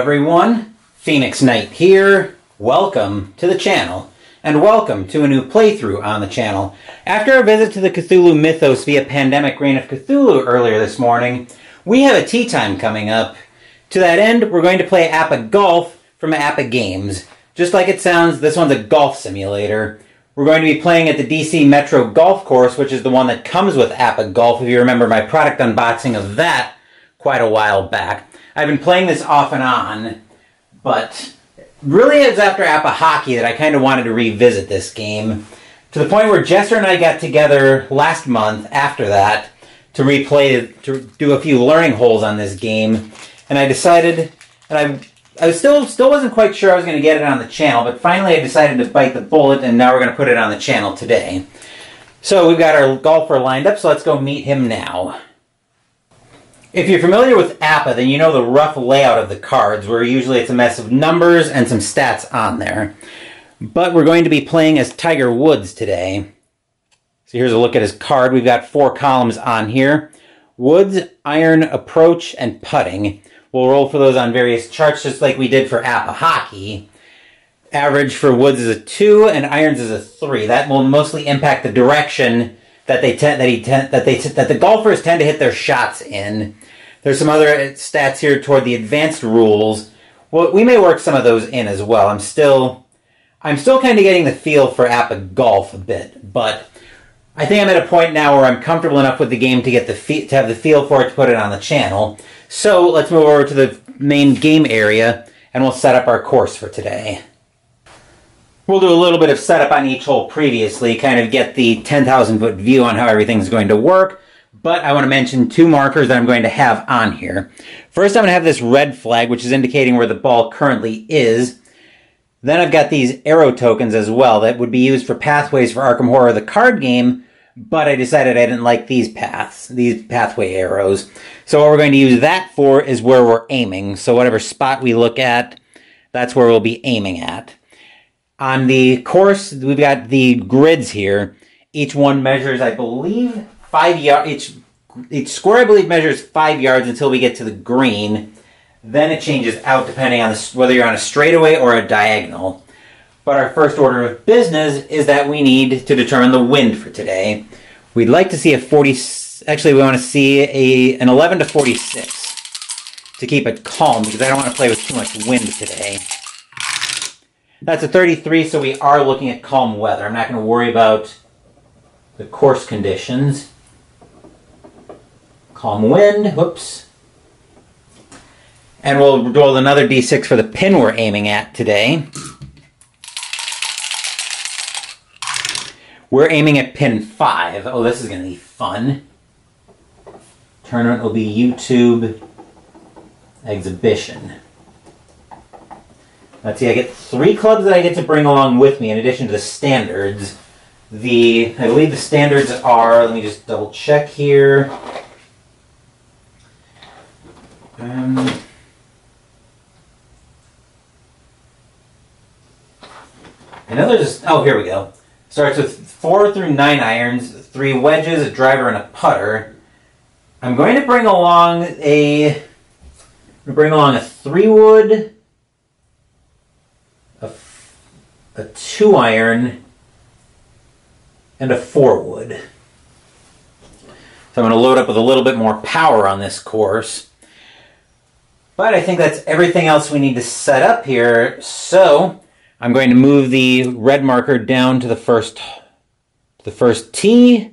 Everyone, Phoenix Knight here. Welcome to the channel, and welcome to a new playthrough on the channel. After our visit to the Cthulhu Mythos via Pandemic Reign of Cthulhu earlier this morning, we have a tee time coming up. To that end, we're going to play APBA Golf from APBA Games. Just like it sounds, this one's a golf simulator. We're going to be playing at the DC Metro Golf Course, which is the one that comes with APBA Golf, if you remember my product unboxing of that quite a while back. I've been playing this off and on, but really it's after APBA Hockey that I kind of wanted to revisit this game. To the point where Jester and I got together last month after that to replay, to do a few learning holes on this game, and I decided, and I I still still wasn't quite sure I was going to get it on the channel, but finally I decided to bite the bullet, and now we're going to put it on the channel today. So we've got our golfer lined up, so let's go meet him now. If you're familiar with APBA, then you know the rough layout of the cards, where usually it's a mess of numbers and some stats on there. But we're going to be playing as Tiger Woods today. So here's a look at his card. We've got four columns on here. Woods, iron, approach, and putting. We'll roll for those on various charts, just like we did for APBA Hockey. Average for Woods is a 2, and irons is a 3. That will mostly impact the direction that they tend that he tend, that they that the golfers tend to hit their shots in. There's some other stats here toward the advanced rules. Well, we may work some of those in as well. I'm still, I'm still kind of getting the feel for APBA Golf a bit, but I think I'm at a point now where I'm comfortable enough with the game to get the fe- to have the feel for it to put it on the channel. So let's move over to the main game area and we'll set up our course for today. We'll do a little bit of setup on each hole previously, kind of get the 10,000 foot view on how everything's going to work but I want to mention two markers that I'm going to have on here. First, I'm going to have this red flag, which is indicating where the ball currently is. Then I've got these arrow tokens as well that would be used for pathways for Arkham Horror, the card game, but I decided I didn't like these paths, these pathway arrows. So what we're going to use that for is where we're aiming. So whatever spot we look at, that's where we'll be aiming at. On the course, we've got the grids here. Each one measures, I believe, five yard each each square I believe measures five yards until we get to the green. Then it changes out depending on the, whether you're on a straightaway or a diagonal. But our first order of business is that we need to determine the wind for today. We'd like to see a 40. Actually, we want to see a an 11 to 46 to keep it calm because I don't want to play with too much wind today. That's a 33, so we are looking at calm weather. I'm not going to worry about the course conditions calm wind, whoops. And we'll roll another d6 for the pin we're aiming at today. We're aiming at pin 5. Oh, this is going to be fun. Tournament will be YouTube exhibition. Let's see, I get three clubs that I get to bring along with me in addition to the standards. The, I believe the standards are, let me just double check here. Um, I know there's, oh, here we go. Starts with four through nine irons, three wedges, a driver, and a putter. I'm going to bring along a, bring along a three wood, a, a two iron, and a four wood. So I'm going to load up with a little bit more power on this course. But I think that's everything else we need to set up here. So I'm going to move the red marker down to the first, the first tee.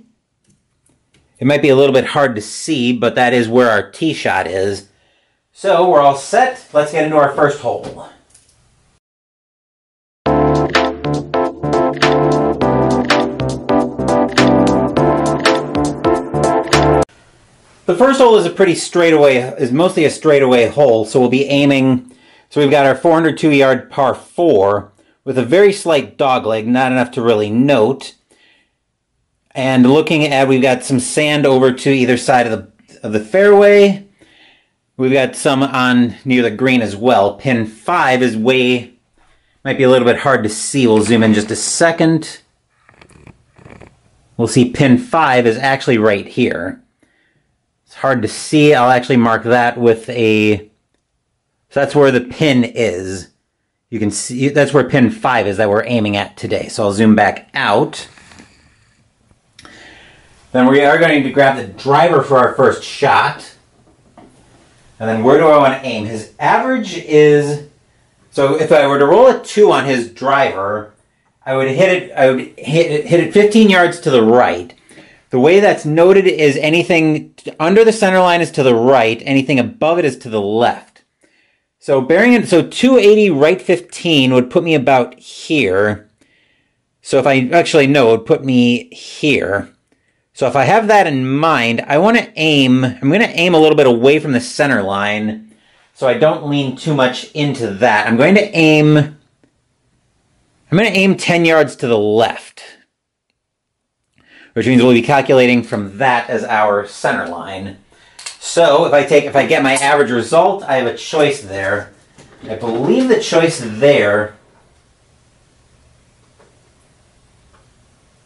It might be a little bit hard to see, but that is where our tee shot is. So we're all set. Let's get into our first hole. The first hole is a pretty straightaway, is mostly a straightaway hole, so we'll be aiming, so we've got our 402 yard par 4 with a very slight dogleg, not enough to really note. And looking at, we've got some sand over to either side of the, of the fairway. We've got some on near the green as well. Pin 5 is way, might be a little bit hard to see. We'll zoom in just a second. We'll see pin 5 is actually right here. Hard to see. I'll actually mark that with a So that's where the pin is. You can see that's where pin 5 is that we're aiming at today. So I'll zoom back out. Then we are going to grab the driver for our first shot. And then where do I want to aim? His average is so if I were to roll a 2 on his driver, I would hit it I would hit it, hit it 15 yards to the right. The way that's noted is anything under the center line is to the right, anything above it is to the left. So bearing in, so 280 right 15 would put me about here. So if I actually no, it would put me here. So if I have that in mind, I want to aim, I'm going to aim a little bit away from the center line so I don't lean too much into that. I'm going to aim, I'm going to aim 10 yards to the left which means we'll be calculating from that as our center line. So if I take, if I get my average result, I have a choice there. I believe the choice there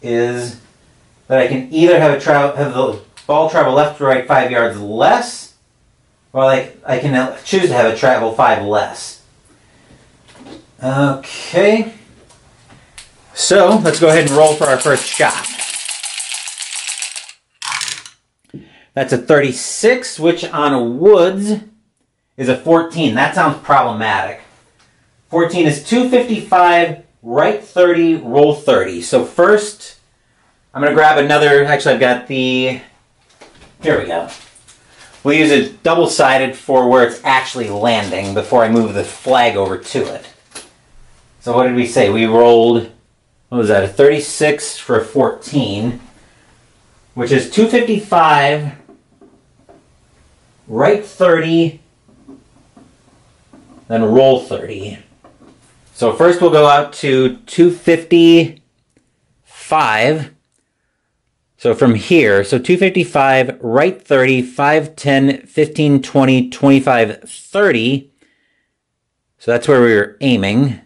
is that I can either have, a travel, have the ball travel left to right five yards less, or like I can choose to have it travel five less. Okay. So let's go ahead and roll for our first shot. That's a 36, which on a Woods is a 14. That sounds problematic. 14 is 255, right 30, roll 30. So first, I'm going to grab another, actually I've got the, here we go. We'll use a double-sided for where it's actually landing before I move the flag over to it. So what did we say? We rolled, what was that, a 36 for a 14, which is 255 right 30, then roll 30. So first we'll go out to 255. So from here, so 255, right 30, 5, 10, 15, 20, 25, 30. So that's where we were aiming.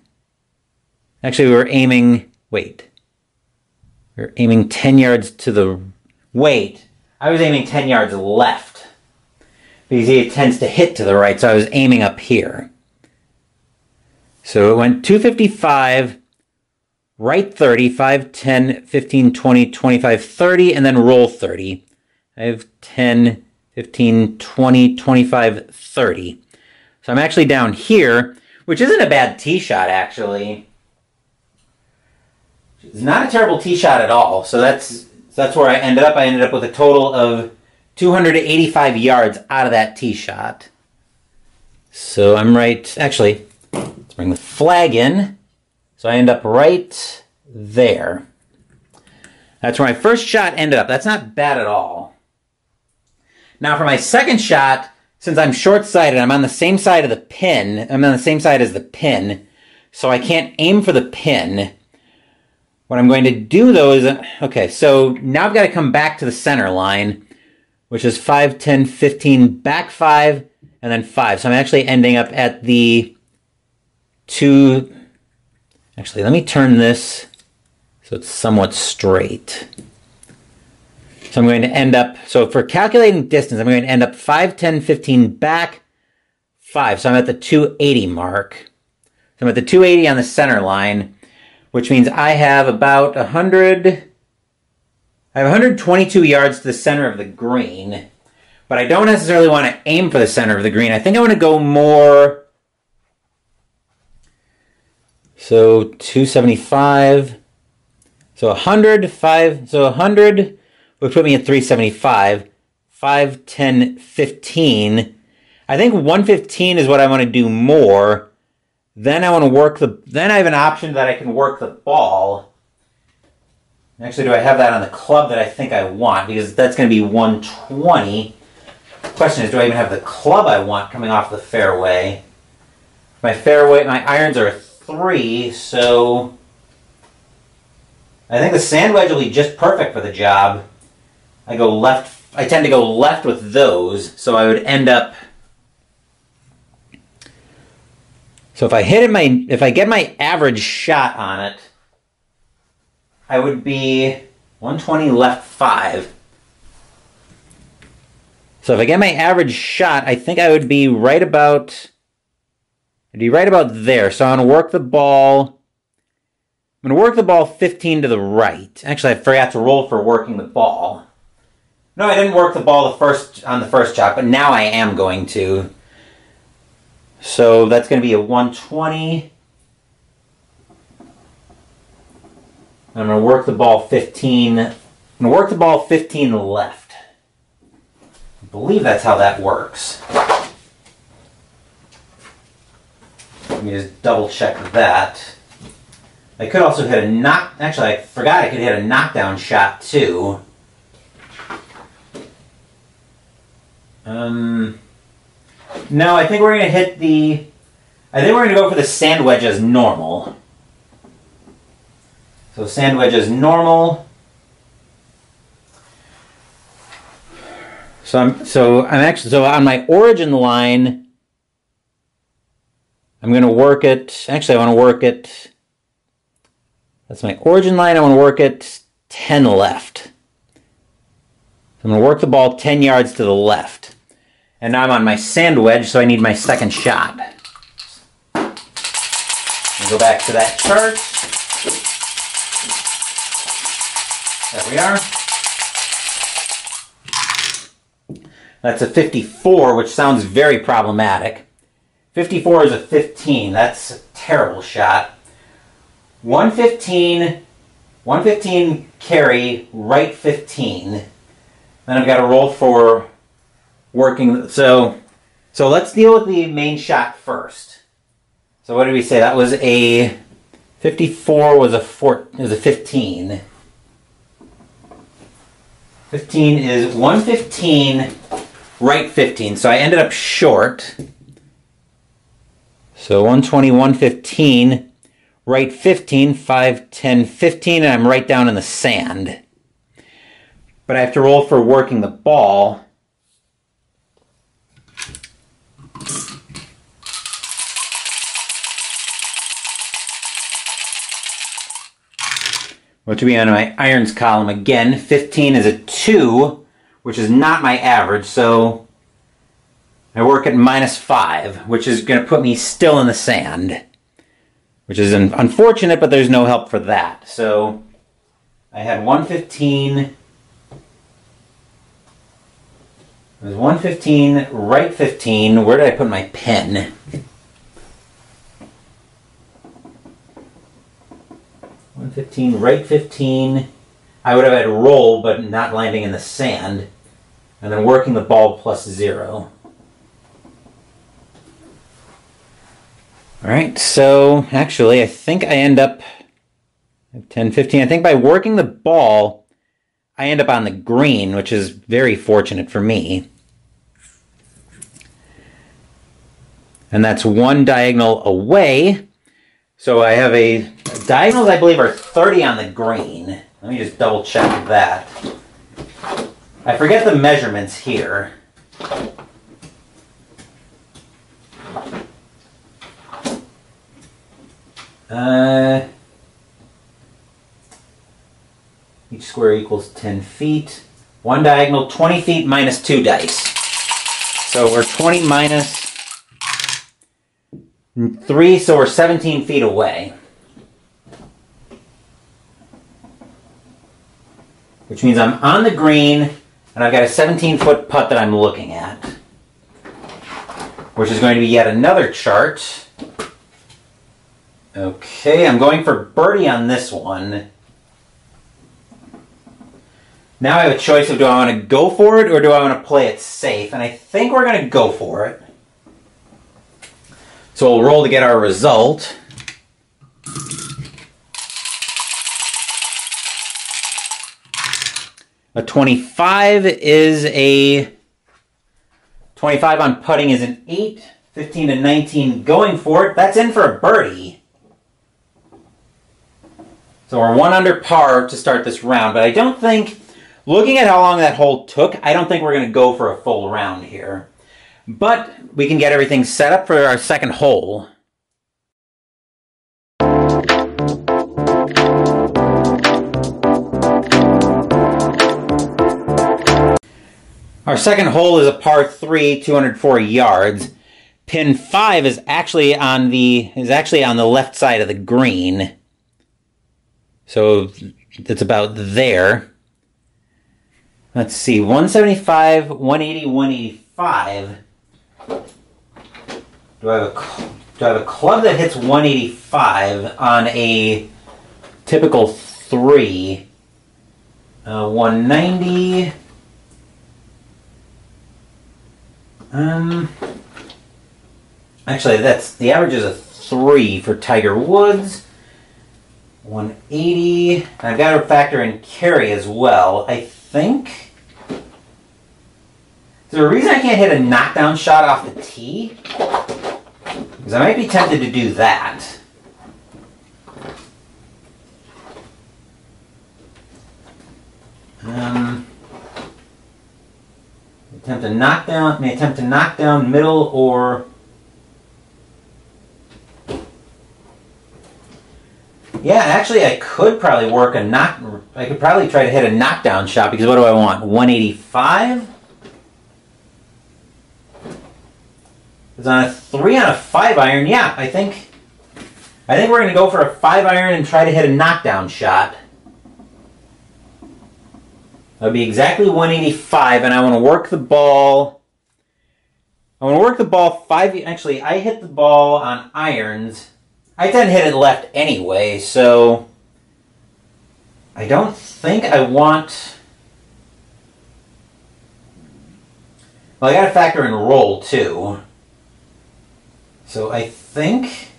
Actually, we were aiming, wait. We were aiming 10 yards to the, wait. I was aiming 10 yards left because it tends to hit to the right, so I was aiming up here. So it went 255, right 30, 5, 10, 15, 20, 25, 30, and then roll 30. I have 10, 15, 20, 25, 30. So I'm actually down here, which isn't a bad tee shot, actually. It's not a terrible tee shot at all. So that's that's where I ended up. I ended up with a total of 285 yards out of that tee shot. So I'm right, actually, let's bring the flag in. So I end up right there. That's where my first shot ended up. That's not bad at all. Now for my second shot, since I'm short-sighted, I'm on the same side of the pin. I'm on the same side as the pin, so I can't aim for the pin. What I'm going to do though is, okay, so now I've got to come back to the center line which is 5, 10, 15, back 5, and then 5. So I'm actually ending up at the 2... Actually, let me turn this so it's somewhat straight. So I'm going to end up, so for calculating distance, I'm going to end up 5, 10, 15, back 5. So I'm at the 280 mark. So I'm at the 280 on the center line, which means I have about 100... I have 122 yards to the center of the green, but I don't necessarily want to aim for the center of the green. I think I want to go more. So 275. So 100, 5, so 100 would put me at 375. 5, 10, 15. I think 115 is what I want to do more. Then I want to work the, then I have an option that I can work the ball. Actually, do I have that on the club that I think I want? Because that's going to be 120. Question is, do I even have the club I want coming off the fairway? My fairway, my irons are three, so I think the sand wedge will be just perfect for the job. I go left, I tend to go left with those, so I would end up so if I hit it my if I get my average shot on it, I would be 120 left 5. So if I get my average shot, I think I would be right about I'd be right about there. So I'm to work the ball. I'm to work the ball 15 to the right. Actually, I forgot to roll for working the ball. No, I didn't work the ball the first on the first shot, but now I am going to. So that's going to be a 120. I'm going to work the ball 15. I'm going to work the ball 15 left. I believe that's how that works. Let me just double check that. I could also hit a knock. Actually, I forgot I could hit a knockdown shot too. Um, no, I think we're gonna hit the. I think we're gonna go for the sand wedge as normal. So sand wedge is normal. So I'm so I'm actually so on my origin line. I'm gonna work it. Actually, I want to work it. That's my origin line. I want to work it 10 left. I'm going to work the ball 10 yards to the left. And now I'm on my sand wedge, so I need my second shot. go back to that chart. There we are. That's a 54, which sounds very problematic. 54 is a 15. That's a terrible shot. 115, 115 carry, right 15. Then I've got to roll for working. So, so let's deal with the main shot first. So what did we say? That was a 54 was a four was a 15. 15 is 115, right 15. So I ended up short. So 120, 115 right 15, 5, 10, 15, and I'm right down in the sand. But I have to roll for working the ball. Which will be on my irons column again. 15 is a 2, which is not my average, so I work at minus 5, which is going to put me still in the sand which is unfortunate, but there's no help for that. So I had 115. It was 115, right 15. Where did I put my pen? One fifteen, right fifteen. I would have had roll, but not landing in the sand, and then working the ball plus zero. All right, so actually, I think I end up 10, 15. I think by working the ball, I end up on the green, which is very fortunate for me. And that's one diagonal away. So I have a diagonals, I believe, are 30 on the green. Let me just double check that. I forget the measurements here. Uh, each square equals 10 feet. One diagonal, 20 feet minus two dice. So we're 20 minus three, so we're 17 feet away. Which means I'm on the green, and I've got a 17 foot putt that I'm looking at. Which is going to be yet another chart. Okay, I'm going for birdie on this one. Now I have a choice of do I want to go for it or do I want to play it safe? And I think we're going to go for it. So we'll roll to get our result. A 25 is a 25 on putting is an 8, 15 to 19 going for it. That's in for a birdie. So we're one under par to start this round, but I don't think, looking at how long that hole took, I don't think we're going to go for a full round here. But we can get everything set up for our second hole. Our second hole is a par 3, 204 yards. Pin five is actually on the is actually on the left side of the green. So it's about there. Let's see, 175, 180, 185. Do I have a do I have a club that hits 185 on a typical three? Uh, 190. Um, actually, that's the average is a three for Tiger Woods. 180. I've got to factor in carry as well. I think. Is there a reason I can't hit a knockdown shot off the tee? Because I might be tempted to do that. Um, attempt to knock down, may attempt to knock down middle or Yeah, actually, I could probably work a knock. I could probably try to hit a knockdown shot because what do I want? 185. Is on a three on a five iron. Yeah, I think. I think we're going to go for a five iron and try to hit a knockdown shot. That'll be exactly 185, and I want to work the ball. I want to work the ball five. Actually, I hit the ball on irons. I to hit it left anyway, so I don't think I want. Well, I got to factor in roll too. So I think...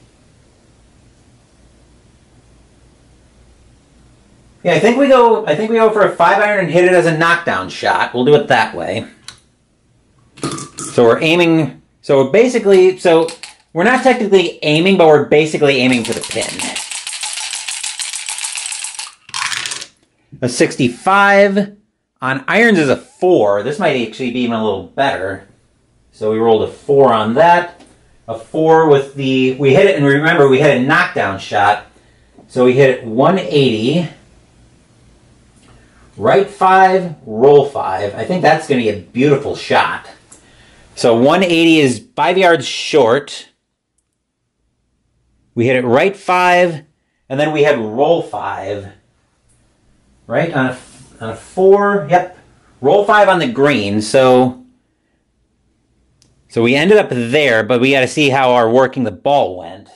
Yeah, I think we go. I think we go for a five iron and hit it as a knockdown shot. We'll do it that way. So we're aiming. So basically. So we're not technically aiming, but we're basically aiming for the pin. A 65 on irons is a four. This might actually be even a little better. So we rolled a four on that a four with the, we hit it, and remember, we hit a knockdown shot. So we hit it 180, right five, roll five. I think that's going to be a beautiful shot. So 180 is five yards short. We hit it right five, and then we had roll five. Right on a, on a four, yep. Roll five on the green, so so we ended up there, but we got to see how our working the ball went.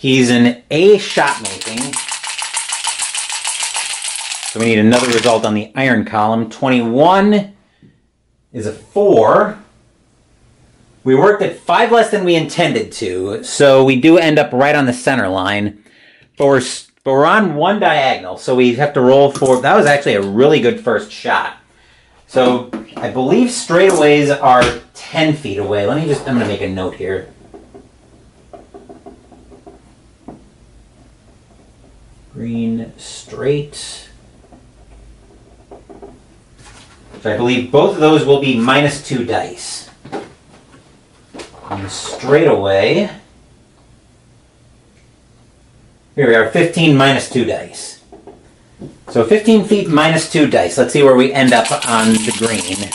He's an A shot making. So we need another result on the iron column. 21 is a 4. We worked at 5 less than we intended to, so we do end up right on the center line. But we're, but we're on one diagonal, so we have to roll for... That was actually a really good first shot. So I believe straightaways are 10 feet away. Let me just, I'm going to make a note here. Green straight. So I believe both of those will be minus two dice. And straightaway. Here we are, 15 minus two dice. So 15 feet minus 2 dice. Let's see where we end up on the green.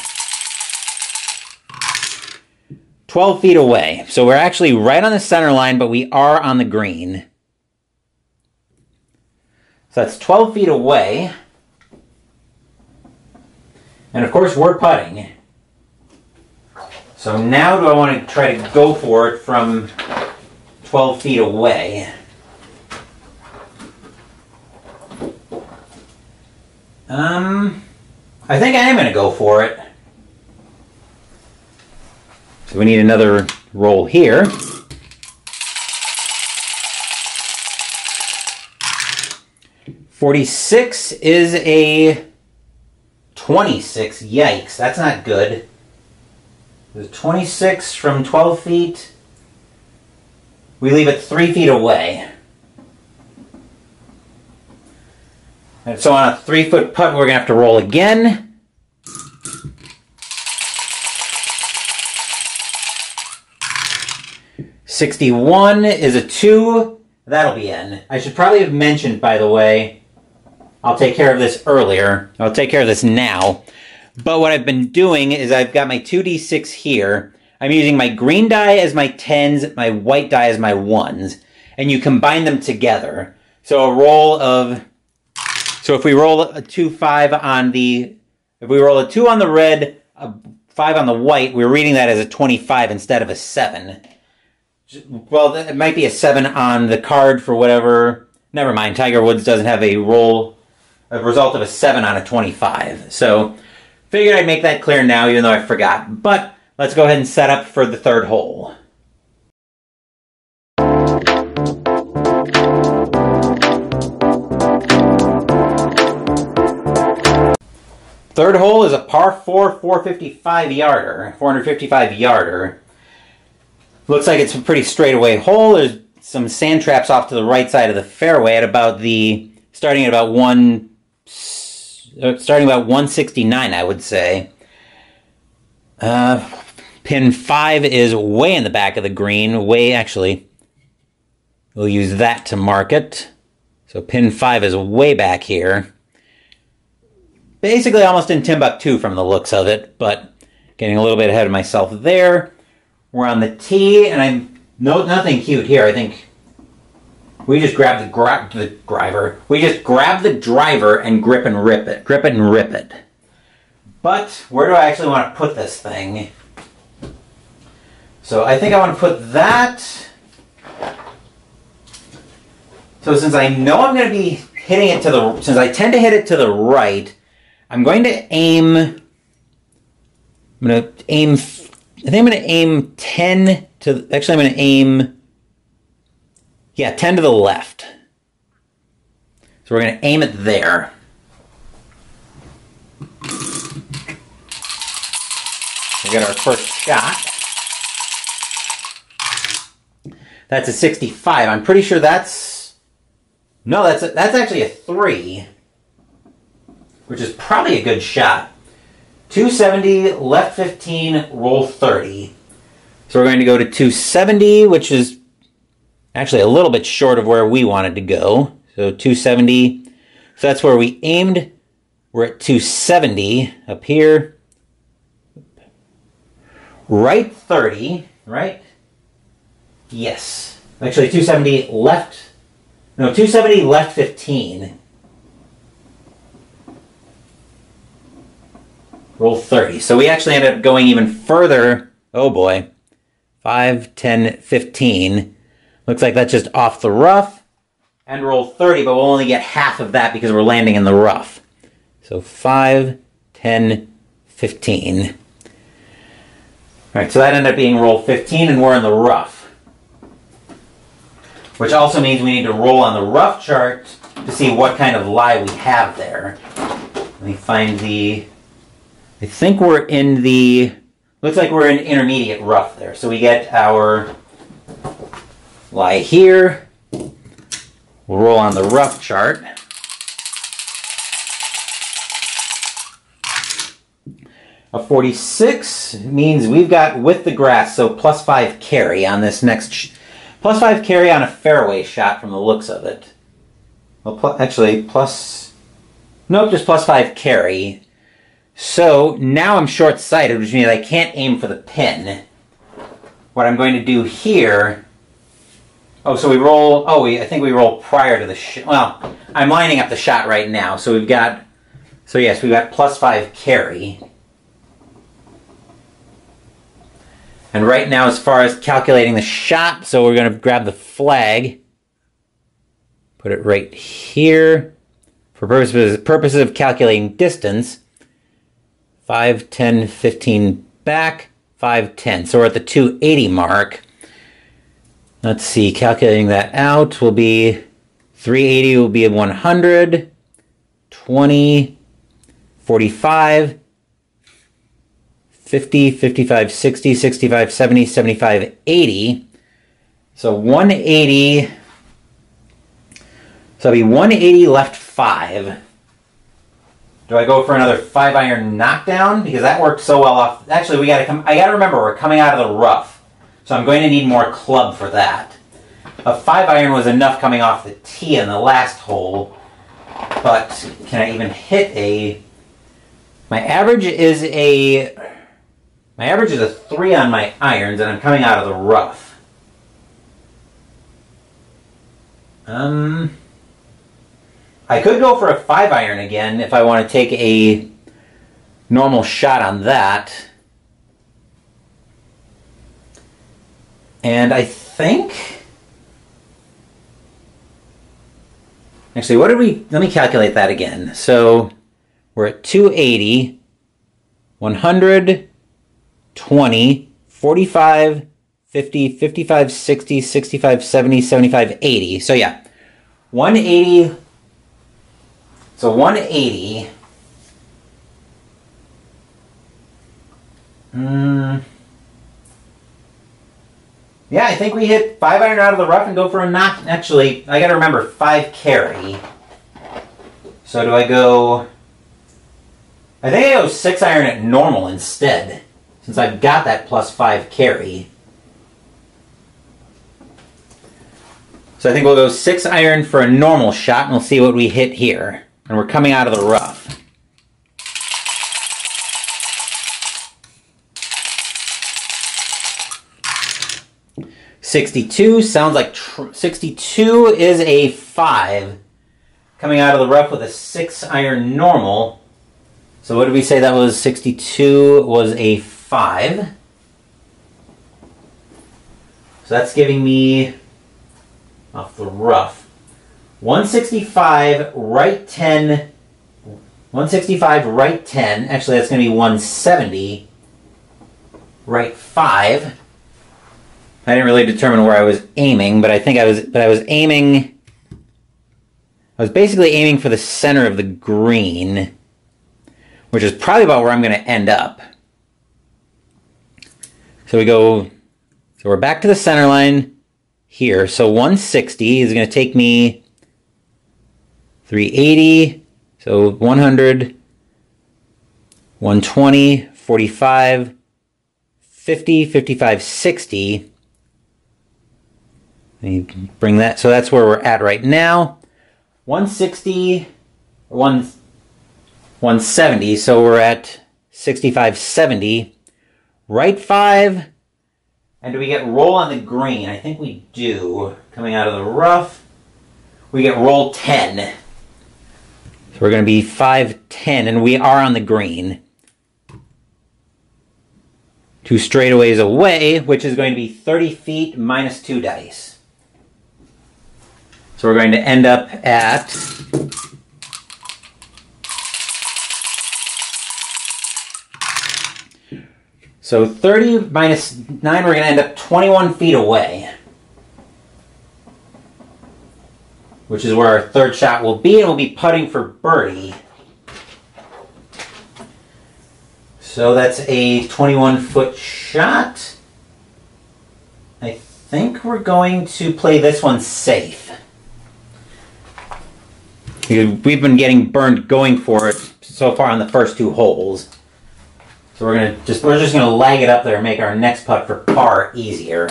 12 feet away. So we're actually right on the center line, but we are on the green. So that's 12 feet away. And of course, we're putting. So now do I want to try to go for it from 12 feet away? Um, I think I am going to go for it. So we need another roll here. Forty-six is a twenty-six. Yikes, that's not good. There's twenty-six from twelve feet. We leave it three feet away. And so on a three foot putt, we're going to have to roll again. Sixty-one is a two. That'll be in. I should probably have mentioned, by the way, I'll take care of this earlier. I'll take care of this now. But what I've been doing is I've got my 2d6 here. I'm using my green die as my 10s, my white die as my 1s, and you combine them together. So a roll of, so if we roll a 2-5 on the, if we roll a 2 on the red, a 5 on the white, we're reading that as a 25 instead of a 7. Well, it might be a 7 on the card for whatever. Never mind, Tiger Woods doesn't have a roll, a result of a 7 on a 25. So Figured I'd make that clear now, even though I forgot. But let's go ahead and set up for the third hole. Third hole is a par 4 455 yarder, 455 yarder. Looks like it's a pretty straightaway hole. There's some sand traps off to the right side of the fairway at about the starting at about one starting about 169, I would say. Uh, pin 5 is way in the back of the green, way actually. We'll use that to mark it. So pin 5 is way back here. Basically almost in Timbuktu from the looks of it, but getting a little bit ahead of myself there. We're on the tee, and I'm no nothing cute here. I think we just grab the, gra the driver. We just grab the driver and grip and rip it. Grip it and rip it. But where do I actually want to put this thing? So I think I want to put that. So since I know I'm going to be hitting it to the, since I tend to hit it to the right, I'm going to aim, I'm going to aim, I think I'm going to aim 10 to, actually I'm going to aim yeah, 10 to the left. So we're going to aim it there. We get our first shot. That's a 65. I'm pretty sure that's... No, that's a, that's actually a 3. Which is probably a good shot. 270, left 15, roll 30. So we're going to go to 270, which is actually a little bit short of where we wanted to go. So 270. So that's where we aimed. We're at 270 up here. Right 30, right? Yes. Actually 270 left. No, 270 left 15. Roll 30. So we actually ended up going even further. Oh boy. 5, 10, 15 Looks like that's just off the rough. And roll 30, but we'll only get half of that because we're landing in the rough. So 5, 10, 15. All right, so that ended up being roll 15, and we're in the rough. Which also means we need to roll on the rough chart to see what kind of lie we have there. Let me find the... I think we're in the... Looks like we're in intermediate rough there. So we get our lie here. We'll roll on the rough chart. A 46 means we've got with the grass, so plus 5 carry on this next... Plus 5 carry on a fairway shot from the looks of it. Well, pl actually, plus... Nope, just plus 5 carry. So now I'm short-sighted, which means I can't aim for the pin. What I'm going to do here Oh, so we roll. Oh, we. I think we roll prior to the. well, I'm lining up the shot right now. So we've got. So yes, we've got plus five carry. And right now, as far as calculating the shot, so we're going to grab the flag, put it right here for purposes purposes of calculating distance. 5, 10, 15 back, 5, 10. So we're at the 280 mark. Let's see, calculating that out will be 380 will be 100, 20, 45, 50, 55, 60, 65, 70, 75, 80. So 180, so I'll be 180 left 5. Do I go for another 5 iron knockdown? Because that worked so well off. Actually, we gotta come, I gotta remember, we're coming out of the rough. So I'm going to need more club for that. A 5 iron was enough coming off the tee in the last hole, but can I even hit a My average is a my average is a three on my irons, and I'm coming out of the rough. Um, I could go for a five iron again if I want to take a normal shot on that. And I think... Actually, what did we... Let me calculate that again. So, we're at 280, 100, 20, 45, 50, 55, 60, 65, 70, 75, 80. So yeah, 180. So 180. Hmm. Yeah, I think we hit five iron out of the rough and go for a knock. Actually, I got to remember five carry. So do I go? I think I go six iron at normal instead, since I've got that plus five carry. So I think we'll go six iron for a normal shot, and we'll see what we hit here. And we're coming out of the rough. 62 sounds like 62 is a 5. Coming out of the rough with a 6 iron normal. So what did we say that was? 62 was a 5. So that's giving me, off the rough, 165, right 10, 165, right 10. Actually, that's going to be 170, right 5. I didn't really determine where I was aiming, but I think I was, but I was aiming, I was basically aiming for the center of the green, which is probably about where I'm going to end up. So we go, so we're back to the center line here. So 160 is going to take me 380, so 100, 120, 45, 50, 55, 60 bring that. So that's where we're at right now. 160, one, 170. So we're at 6570. Right five. And do we get roll on the green? I think we do. Coming out of the rough. We get roll 10. So we're going to be 510, and we are on the green. Two straightaways away, which is going to be 30 feet minus 2 dice. So we're going to end up at So 30 minus 9, we're going to end up 21 feet away. Which is where our third shot will be, and we'll be putting for birdie. So that's a 21 foot shot. I think we're going to play this one safe. We've been getting burned going for it so far on the first two holes. So we're gonna just we're just gonna lag it up there and make our next putt for par easier.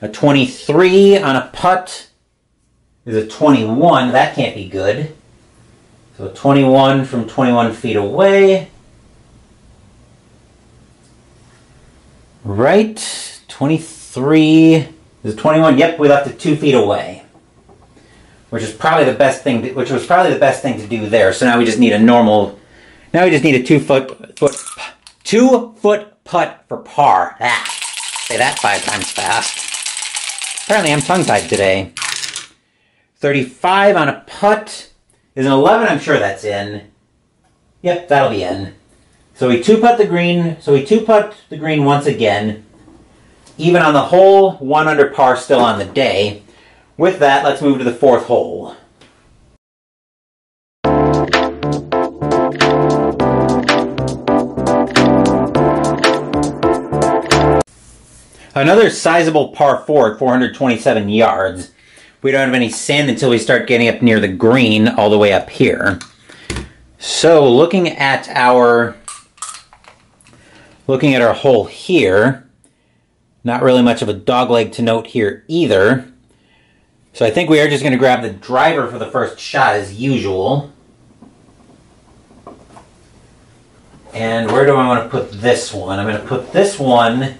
A 23 on a putt is a 21. That can't be good. So 21 from 21 feet away. Right, 23. Is it 21? Yep, we left it two feet away. Which is probably the best thing, to, which was probably the best thing to do there. So now we just need a normal, now we just need a two foot, foot, two foot putt for par. Ah, say that five times fast. Apparently I'm tongue tied today. 35 on a putt is an 11. I'm sure that's in. Yep, that'll be in. So we two putt the green. So we two putt the green once again. Even on the hole, one under par still on the day. With that, let's move to the fourth hole. Another sizable par 4 at 427 yards. We don't have any sand until we start getting up near the green all the way up here. So looking at our looking at our hole here, not really much of a dogleg to note here either. So I think we are just going to grab the driver for the first shot as usual. And where do I want to put this one? I'm going to put this one.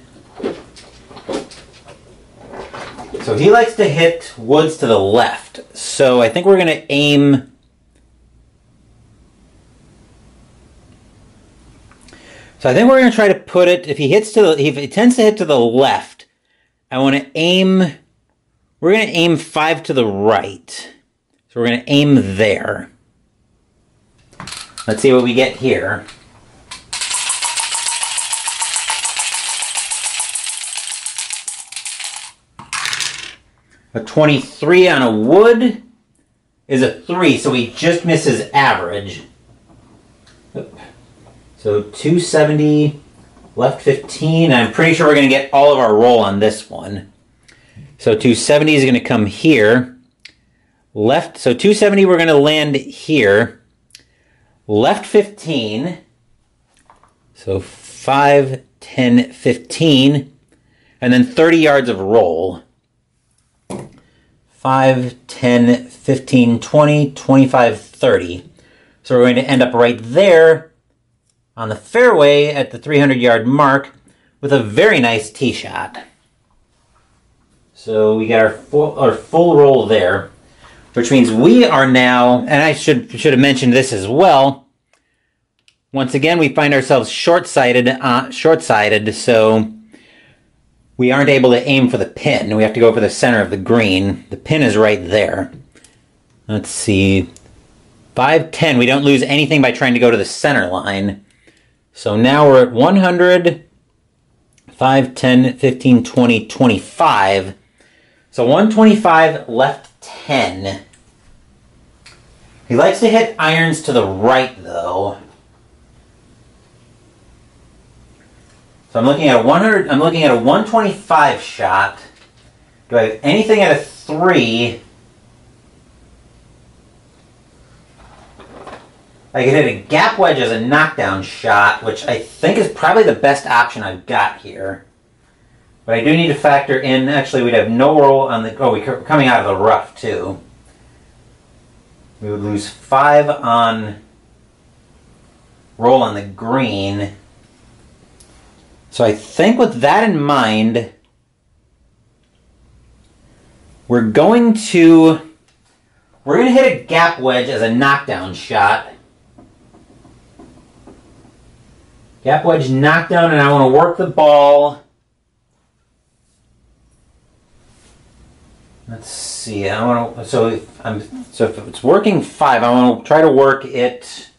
So he likes to hit woods to the left. So I think we're going to aim. So I think we're going to try to put it. If he hits to the, if he tends to hit to the left, I want to aim. We're going to aim five to the right. So we're going to aim there. Let's see what we get here. A 23 on a wood is a 3, so he just misses average. So 270, left 15. I'm pretty sure we're going to get all of our roll on this one. So 270 is going to come here. Left, so 270 we're going to land here. Left 15. So 5, 10, 15. And then 30 yards of roll. 5, 10, 15, 20, 25, 30. So we're going to end up right there on the fairway at the 300 yard mark with a very nice tee shot. So we got our full, our full roll there, which means we are now, and I should should have mentioned this as well. Once again, we find ourselves short-sighted, uh, short-sighted, so we aren't able to aim for the pin. We have to go for the center of the green. The pin is right there. Let's see. 5, 10. We don't lose anything by trying to go to the center line. So now we're at 100, 5, 10, 15, 20, 25. So 125 left 10. He likes to hit irons to the right though. So I'm looking at a 100. I'm looking at a 125 shot. Do I have anything at a three? I could hit a gap wedge as a knockdown shot, which I think is probably the best option I've got here. But I do need to factor in. Actually, we'd have no roll on the. Oh, we're coming out of the rough too. We would lose five on roll on the green. So I think with that in mind, we're going to we're going to hit a gap wedge as a knockdown shot. Gap wedge knockdown, and I want to work the ball. Let's see. I want to. So if I'm. So if it's working five, I want to try to work it.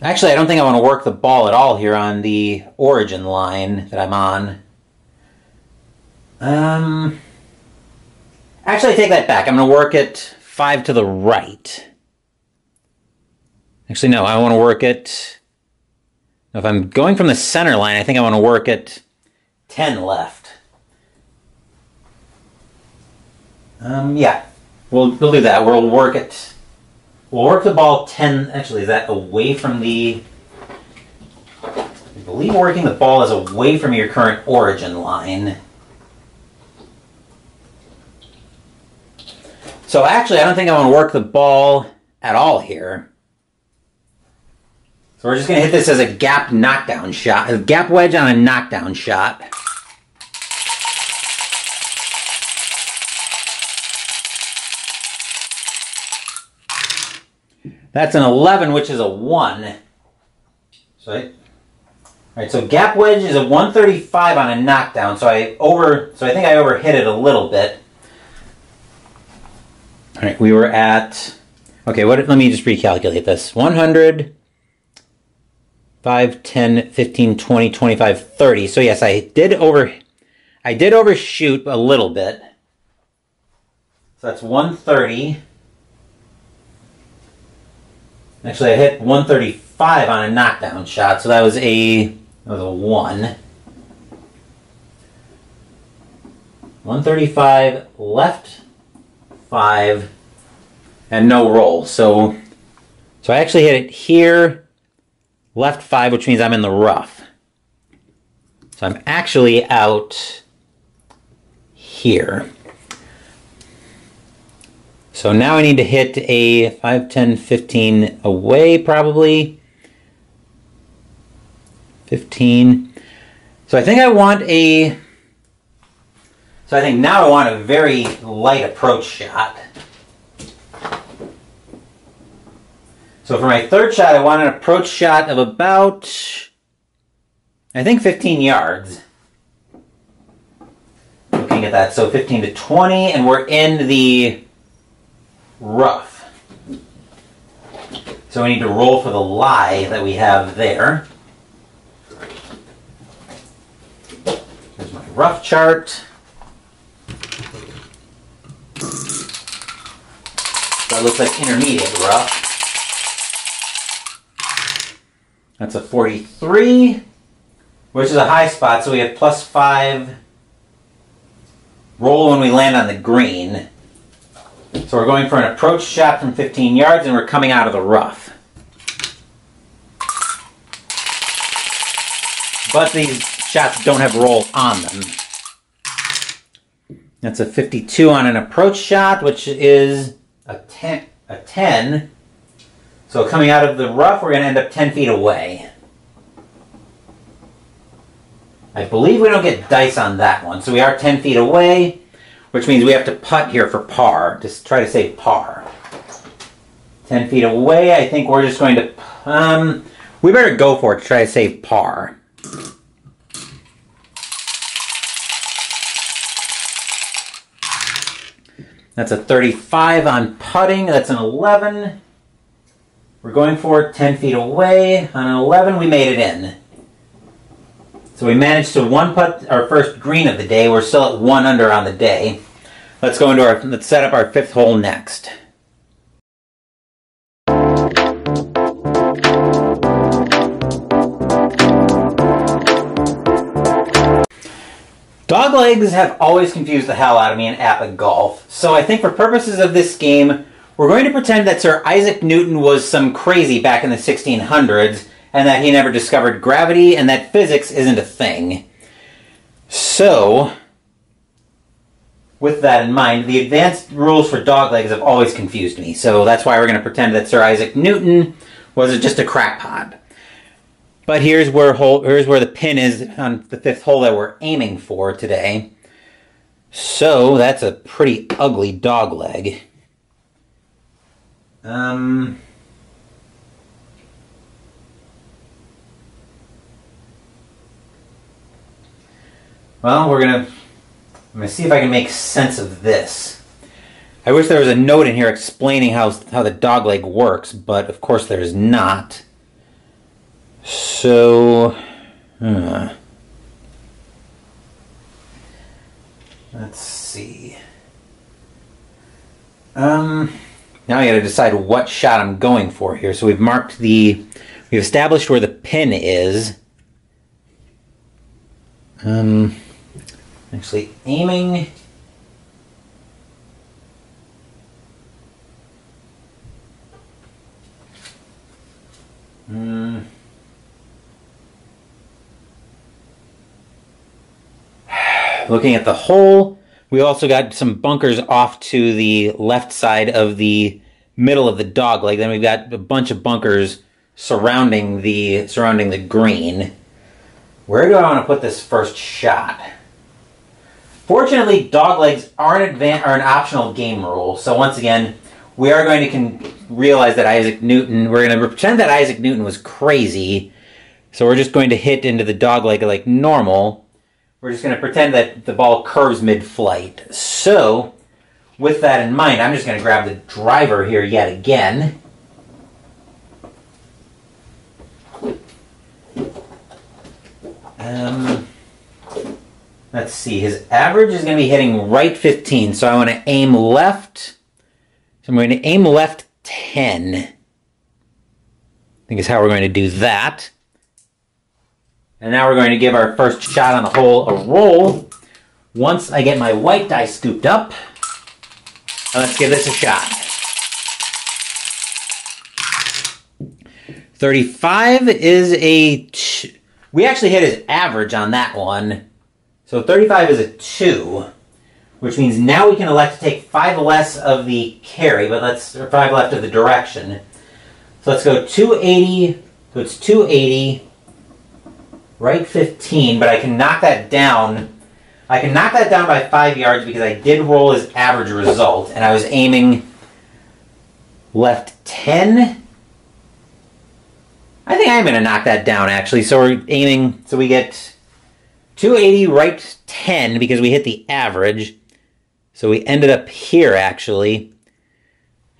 Actually, I don't think I want to work the ball at all here on the origin line that I'm on. Um, actually, I take that back. I'm going to work it 5 to the right. Actually, no, I want to work it... If I'm going from the center line, I think I want to work it 10 left. Um, yeah, we'll, we'll do that. We'll work it We'll work the ball 10, actually, is that away from the, I believe working the ball is away from your current origin line. So actually, I don't think I want to work the ball at all here. So we're just going to hit this as a gap knockdown shot, a gap wedge on a knockdown shot. That's an 11, which is a 1. So I, all right, so gap wedge is a 135 on a knockdown. So I over, so I think I overhit it a little bit. All right, we were at, okay, what, let me just recalculate this. 100, 5, 10, 15, 20, 25, 30. So yes, I did over, I did overshoot a little bit. So that's 130. Actually, I hit 135 on a knockdown shot, so that was a that was a one. 135 left, five, and no roll. So, so I actually hit it here, left five, which means I'm in the rough. So I'm actually out here. So now I need to hit a 5, 10, 15 away probably. 15. So I think I want a... So I think now I want a very light approach shot. So for my third shot, I want an approach shot of about, I think 15 yards. Looking at that, so 15 to 20, and we're in the rough. So we need to roll for the lie that we have there. Here's my rough chart. That looks like intermediate rough. That's a 43, which is a high spot, so we have plus 5 roll when we land on the green. So we're going for an approach shot from 15 yards and we're coming out of the rough. But these shots don't have roll on them. That's a 52 on an approach shot, which is a 10. A 10. So coming out of the rough, we're going to end up 10 feet away. I believe we don't get dice on that one, so we are 10 feet away which means we have to putt here for par. Just try to save par. 10 feet away, I think we're just going to... Um, we better go for it to try to save par. That's a 35 on putting. That's an 11. We're going for it 10 feet away. On an 11, we made it in. So we managed to one putt our first green of the day. We're still at one under on the day. Let's go into our, let's set up our fifth hole next. Dog legs have always confused the hell out of me in APBA Golf, so I think for purposes of this game, we're going to pretend that Sir Isaac Newton was some crazy back in the 1600s, and that he never discovered gravity, and that physics isn't a thing. So, with that in mind, the advanced rules for doglegs have always confused me. So that's why we're going to pretend that Sir Isaac Newton was just a crackpot. But here's where hole, here's where the pin is on the fifth hole that we're aiming for today. So that's a pretty ugly dogleg. Um. Well, we're gonna I'm to see if I can make sense of this. I wish there was a note in here explaining how, how the dog leg works, but of course there's not. So, let's see. Um, now I got to decide what shot I'm going for here. So we've marked the, we've established where the pin is. Um, actually aiming mm. looking at the hole we also got some bunkers off to the left side of the middle of the dog leg then we've got a bunch of bunkers surrounding the surrounding the green where do I want to put this first shot Fortunately, dog legs are an, advan- are an optional game rule. So once again, we are going to con- realize that Isaac Newton, we're going to pretend that Isaac Newton was crazy. So we're just going to hit into the dog leg like normal. We're just going to pretend that the ball curves mid-flight. So, with that in mind, I'm just going to grab the driver here yet again. Um, Let's see, his average is going to be hitting right 15, so I want to aim left. So I'm going to aim left 10. I think is how we're going to do that. And now we're going to give our first shot on the hole a roll. Once I get my white die scooped up, let's give this a shot. 35 is a... we actually hit his average on that one. So 35 is a 2, which means now we can elect to take five less of the carry, but let's, or five left of the direction. So let's go 280, so it's 280, right 15, but I can knock that down. I can knock that down by five yards because I did roll his average result, and I was aiming left 10. I think I'm going to knock that down, actually. So we're aiming, so we get 280 right 10 because we hit the average. So we ended up here, actually.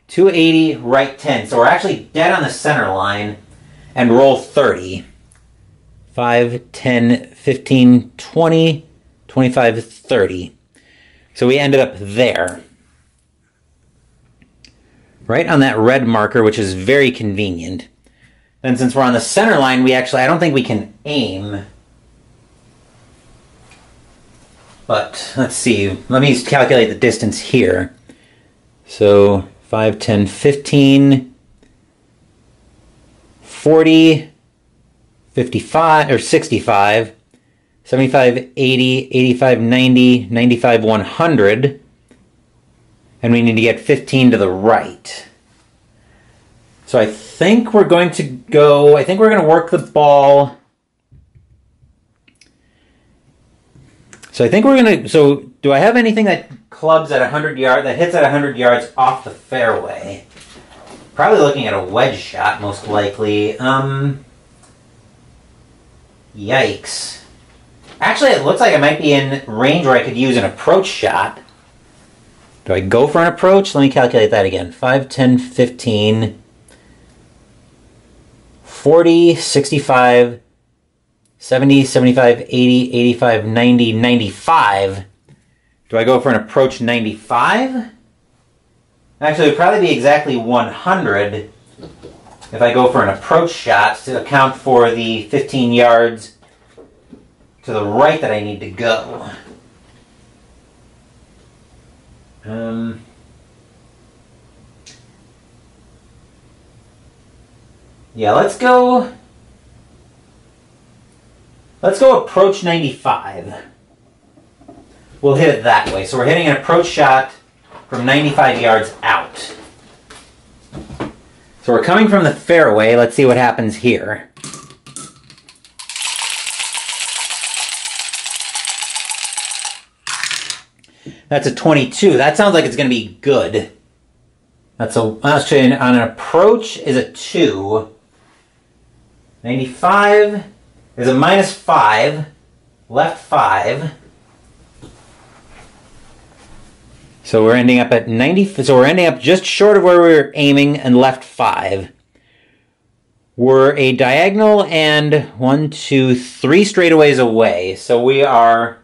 280 right 10. So we're actually dead on the center line and roll 30. 5, 10, 15, 20, 25, 30. So we ended up there. Right on that red marker, which is very convenient. Then since we're on the center line, we actually, I don't think we can aim. But let's see, let me calculate the distance here. So 5, 10, 15, 40, 55, or 65, 75, 80, 85, 90, 95, 100. And we need to get 15 to the right. So I think we're going to go, I think we're going to work the ball. So I think we're going to, so do I have anything that clubs at 100 yards, that hits at 100 yards off the fairway? Probably looking at a wedge shot, most likely. Um, yikes. Actually, it looks like I might be in range where I could use an approach shot. Do I go for an approach? Let me calculate that again. 5, 10, 15, 40, 65, 70, 75, 80, 85, 90, 95. Do I go for an approach 95? Actually, it would probably be exactly 100 if I go for an approach shot to account for the 15 yards to the right that I need to go. Um, yeah, let's go. Let's go approach 95. We'll hit it that way. So we're hitting an approach shot from 95 yards out. So we're coming from the fairway. Let's see what happens here. That's a 22. That sounds like it's going to be good. That's a actually on an approach is a 2. 95 is a minus 5. Left 5. So we're ending up at 90. So we're ending up just short of where we were aiming and left 5. We're a diagonal and one, two, three straightaways away. So we are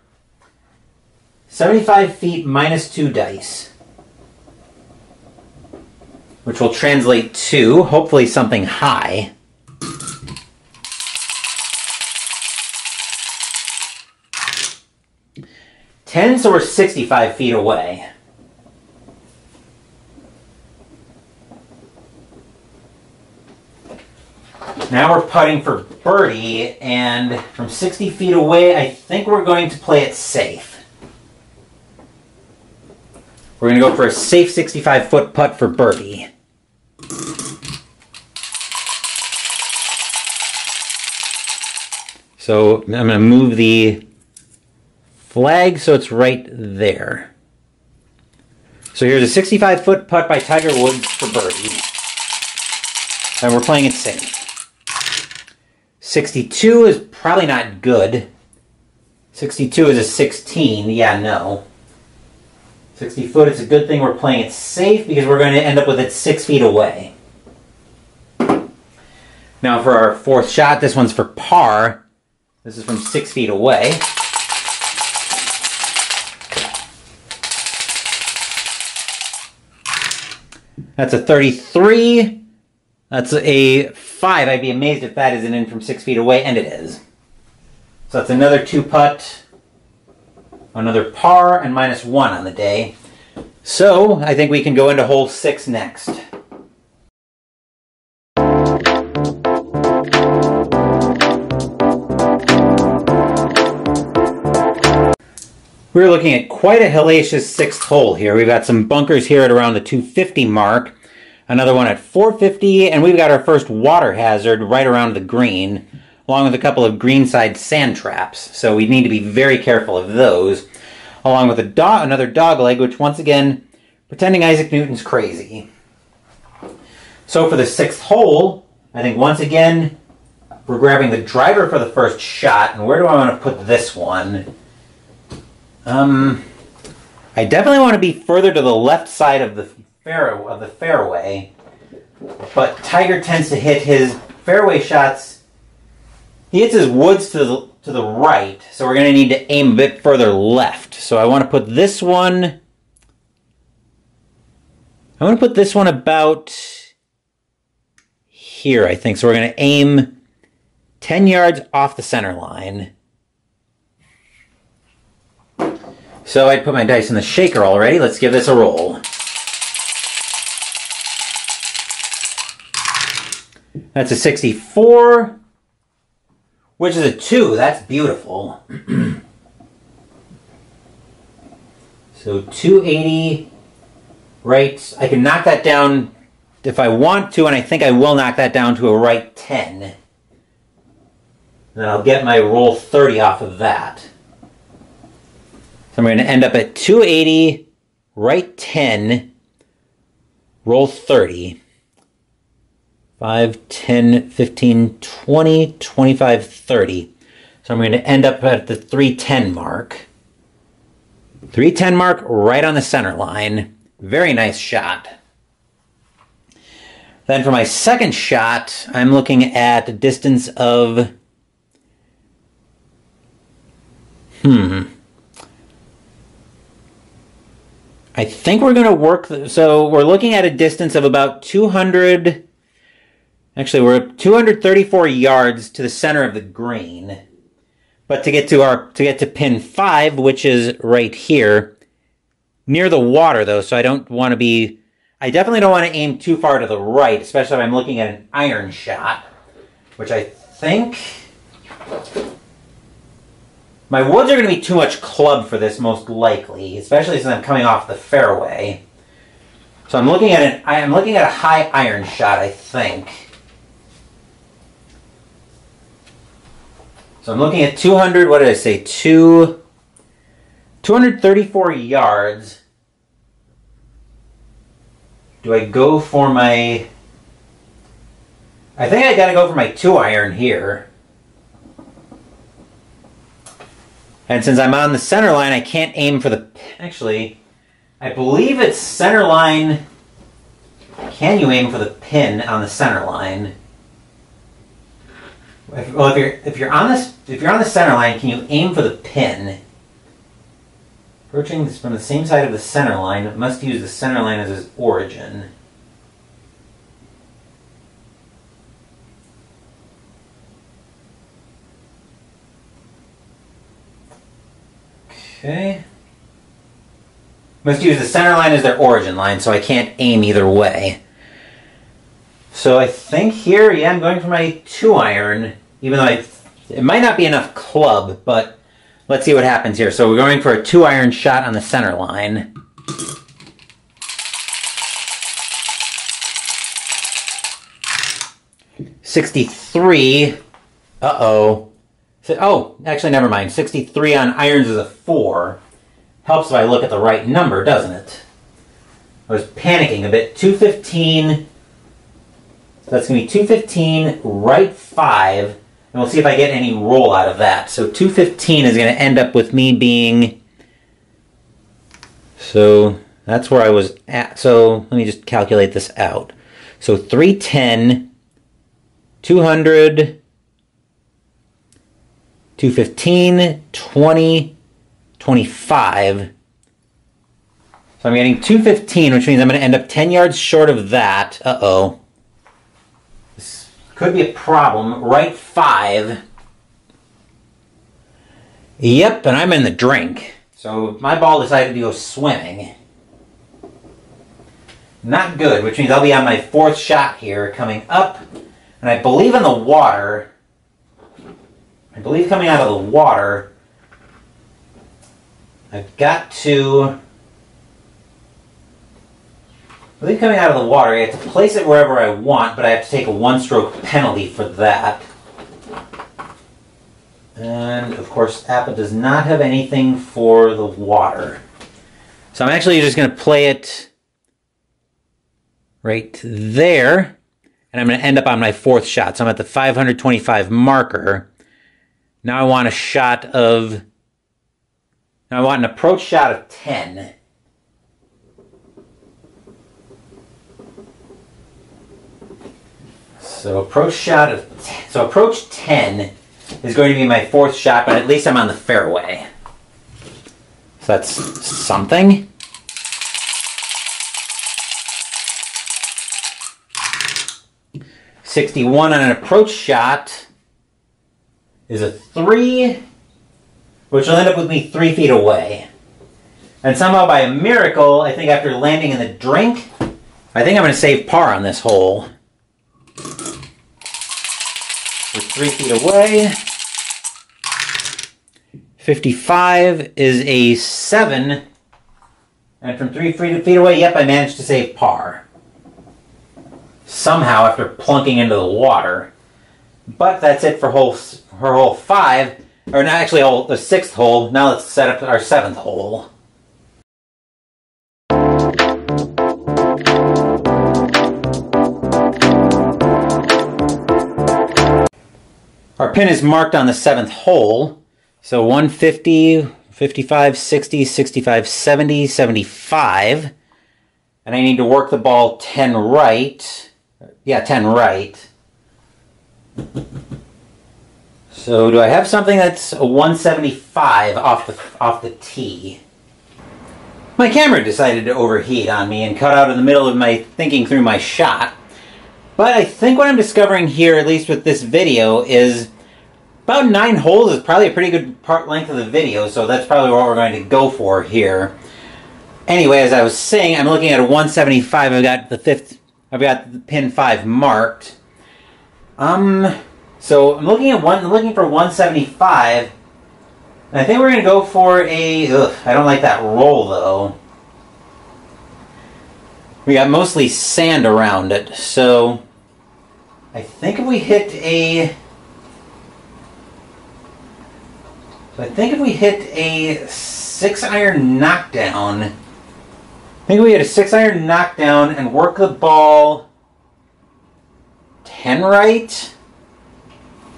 75 feet minus 2 dice. Which will translate to, hopefully, something high. Ten, so we're 65 feet away. Now we're putting for birdie, and from 60 feet away, I think we're going to play it safe. We're going to go for a safe 65 foot putt for birdie. So I'm going to move the flag so it's right there. So here's a 65 foot putt by Tiger Woods for birdie. And we're playing it safe. 62 is probably not good. 62 is a 16. Yeah, no. 60 foot, it's a good thing we're playing it safe because we're going to end up with it six feet away. Now for our fourth shot, this one's for par. This is from six feet away. That's a 33. That's a 5. I'd be amazed if that isn't in from 6 feet away, and it is. So that's another 2 putt another par, and minus one on the day. So I think we can go into hole six next. We're looking at quite a hellacious sixth hole here. We've got some bunkers here at around the 250 mark, another one at 450, and we've got our first water hazard right around the green, along with a couple of greenside sand traps. So we need to be very careful of those, along with a do another dog leg, which once again, pretending Isaac Newton's crazy. So for the sixth hole, I think once again, we're grabbing the driver for the first shot, and where do I want to put this one? Um, I definitely want to be further to the left side of the fair of the fairway, but Tiger tends to hit his fairway shots. He hits his woods to the to the right, so we're going to need to aim a bit further left. So I want to put this one. I want to put this one about here, I think. So we're going to aim 10 yards off the center line. So I put my dice in the shaker already. Let's give this a roll. That's a 64, which is a 2. That's beautiful. so 280, right. I can knock that down if I want to, and I think I will knock that down to a right 10. Then I'll get my roll 30 off of that. So I'm going to end up at 280, right 10, roll 30. 5, 10, 15, 20, 25, 30. So I'm going to end up at the 310 mark. 310 mark right on the center line. Very nice shot. Then for my second shot, I'm looking at a distance of Hmm. I think we're going to work. so we're looking at a distance of about 200. Actually, we're 234 yards to the center of the green. But to get to our to get to pin five, which is right here, near the water though, so I don't want to be. I definitely don't want to aim too far to the right, especially if I'm looking at an iron shot, which I think my woods are going to be too much club for this, most likely, especially since I'm coming off the fairway. So I'm looking at an I'm looking at a high iron shot, I think. So I'm looking at 200. What did I say? Two. 234 yards. Do I go for my? I think I got to go for my two iron here. And since I'm on the center line, I can't aim for the... Actually, I believe it's center line... Can you aim for the pin on the center line? If, well, if you're if you're on this if you're on the center line, can you aim for the pin? Approaching from the same side of the center line, must use the center line as its origin. Okay. Must use the center line as their origin line, so I can't aim either way. So I think here, yeah, I'm going for my two iron, even though I, it might not be enough club, but let's see what happens here. So we're going for a two iron shot on the center line. Sixty-three. Uh-oh. So, oh, actually, never mind. 63 on irons is a 4. Helps if I look at the right number, doesn't it? I was panicking a bit. 215. So that's to be 215, right 5. And we'll see if I get any roll out of that. So 215 is going to end up with me being... So that's where I was at. So let me just calculate this out. So 310, 200... 215, 20, 25. So I'm getting 215, which means I'm going to end up 10 yards short of that. Uh-oh. Could be a problem. Right 5. Yep, and I'm in the drink. So my ball decided to go swimming. Not good, which means I'll be on my fourth shot here, coming up. And I believe in the water. I believe coming out of the water. I've got to. With it coming out of the water, I have to place it wherever I want, but I have to take a one stroke penalty for that. And of course, APBA does not have anything for the water. So I'm actually just going to play it right there. And I'm going to end up on my fourth shot. So I'm at the 525 marker. Now I want a shot of. Now I want an approach shot of 10. So approach shot of. So approach 10 is going to be my fourth shot, but at least I'm on the fairway. So that's something. Sixty-one on an approach shot is a three, which will end up with me three feet away. And somehow, by a miracle, I think after landing in the drink, I think I'm going to save par on this hole. We're three feet away. 55 is a 7. And from 3 feet away, yep, I managed to save par. Somehow, after plunking into the water. But that's it for hole, for hole 5. Or not actually hole, the 6th hole. Now let's set up our 7th hole. Our pin is marked on the 7th hole. So 150, 55, 60, 65, 70, 75. And I need to work the ball 10 right. Yeah, 10 right. So do I have something that's a 175 off the off the tee? My camera decided to overheat on me and cut out in the middle of my thinking through my shot. But I think what I'm discovering here, at least with this video, is about nine holes is probably a pretty good part length of the video, so that's probably what we're going to go for here. Anyway, as I was saying, I'm looking at a 175. I've got the fifth, I've got the pin five marked. Um, so I'm looking at one, I'm looking for 175. And I think we're going to go for a, ugh, I don't like that roll though. We got mostly sand around it, so I think if we hit a So I think if we hit a six iron knockdown, I think we hit a six iron knockdown and work the ball 10 right.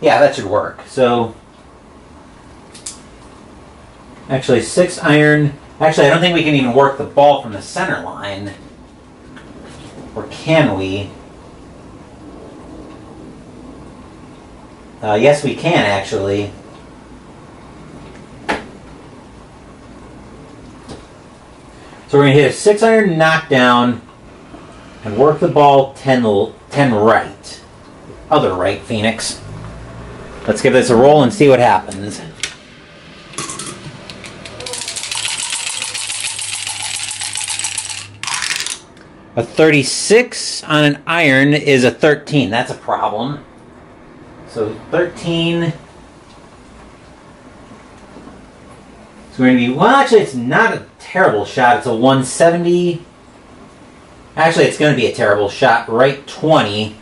Yeah, that should work. So actually six iron. Actually, I don't think we can even work the ball from the center line. Or can we? Uh, yes, we can actually. So we're going to hit a 6 iron knockdown and work the ball 10, 10 right. Other right, Phoenix. Let's give this a roll and see what happens. A 36 on an iron is a 13. That's a problem. So 13 It's going to be, well, actually, it's not a terrible shot. It's a 170. Actually, it's going to be a terrible shot. Right 20.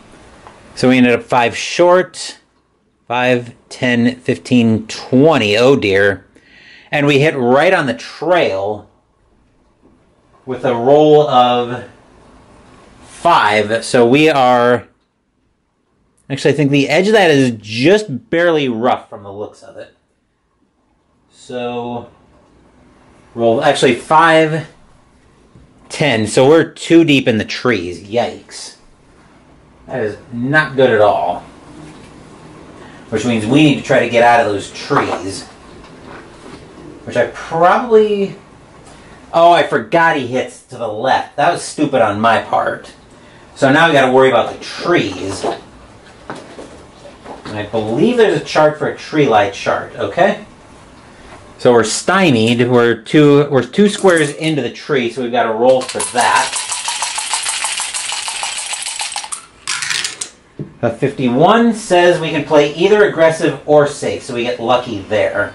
So we ended up 5 short. 5, 10, 15, 20. Oh dear. And we hit right on the trail with a roll of 5. So we are. Actually, I think the edge of that is just barely rough from the looks of it. So Roll actually five, ten. So we're too deep in the trees. Yikes. That is not good at all. Which means we need to try to get out of those trees. Which I probably... Oh, I forgot he hits to the left. That was stupid on my part. So now we got to worry about the trees. And I believe there's a chart for a tree light chart, okay? So we're stymied. We're two we're two squares into the tree, so we've got to roll for that. A 51 says we can play either aggressive or safe, so we get lucky there.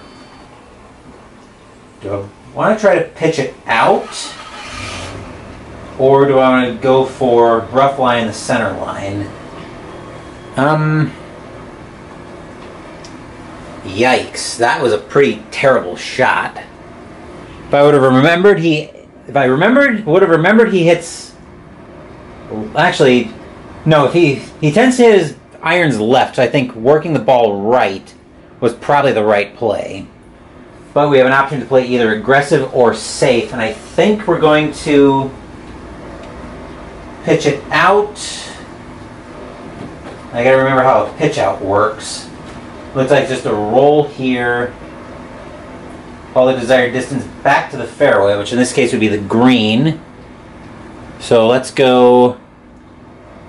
Do I want to try to pitch it out, or do I want to go for rough line the center line? Um, yikes, that was a pretty terrible shot. If I would have remembered he, if I remembered, would have remembered he hits. Actually, no. If he he tends to hit his irons left, so I think working the ball right was probably the right play. But we have an option to play either aggressive or safe, and I think we're going to pitch it out. I gotta remember how a pitch out works. Looks like just a roll here. All the desired distance back to the fairway, which in this case would be the green. So let's go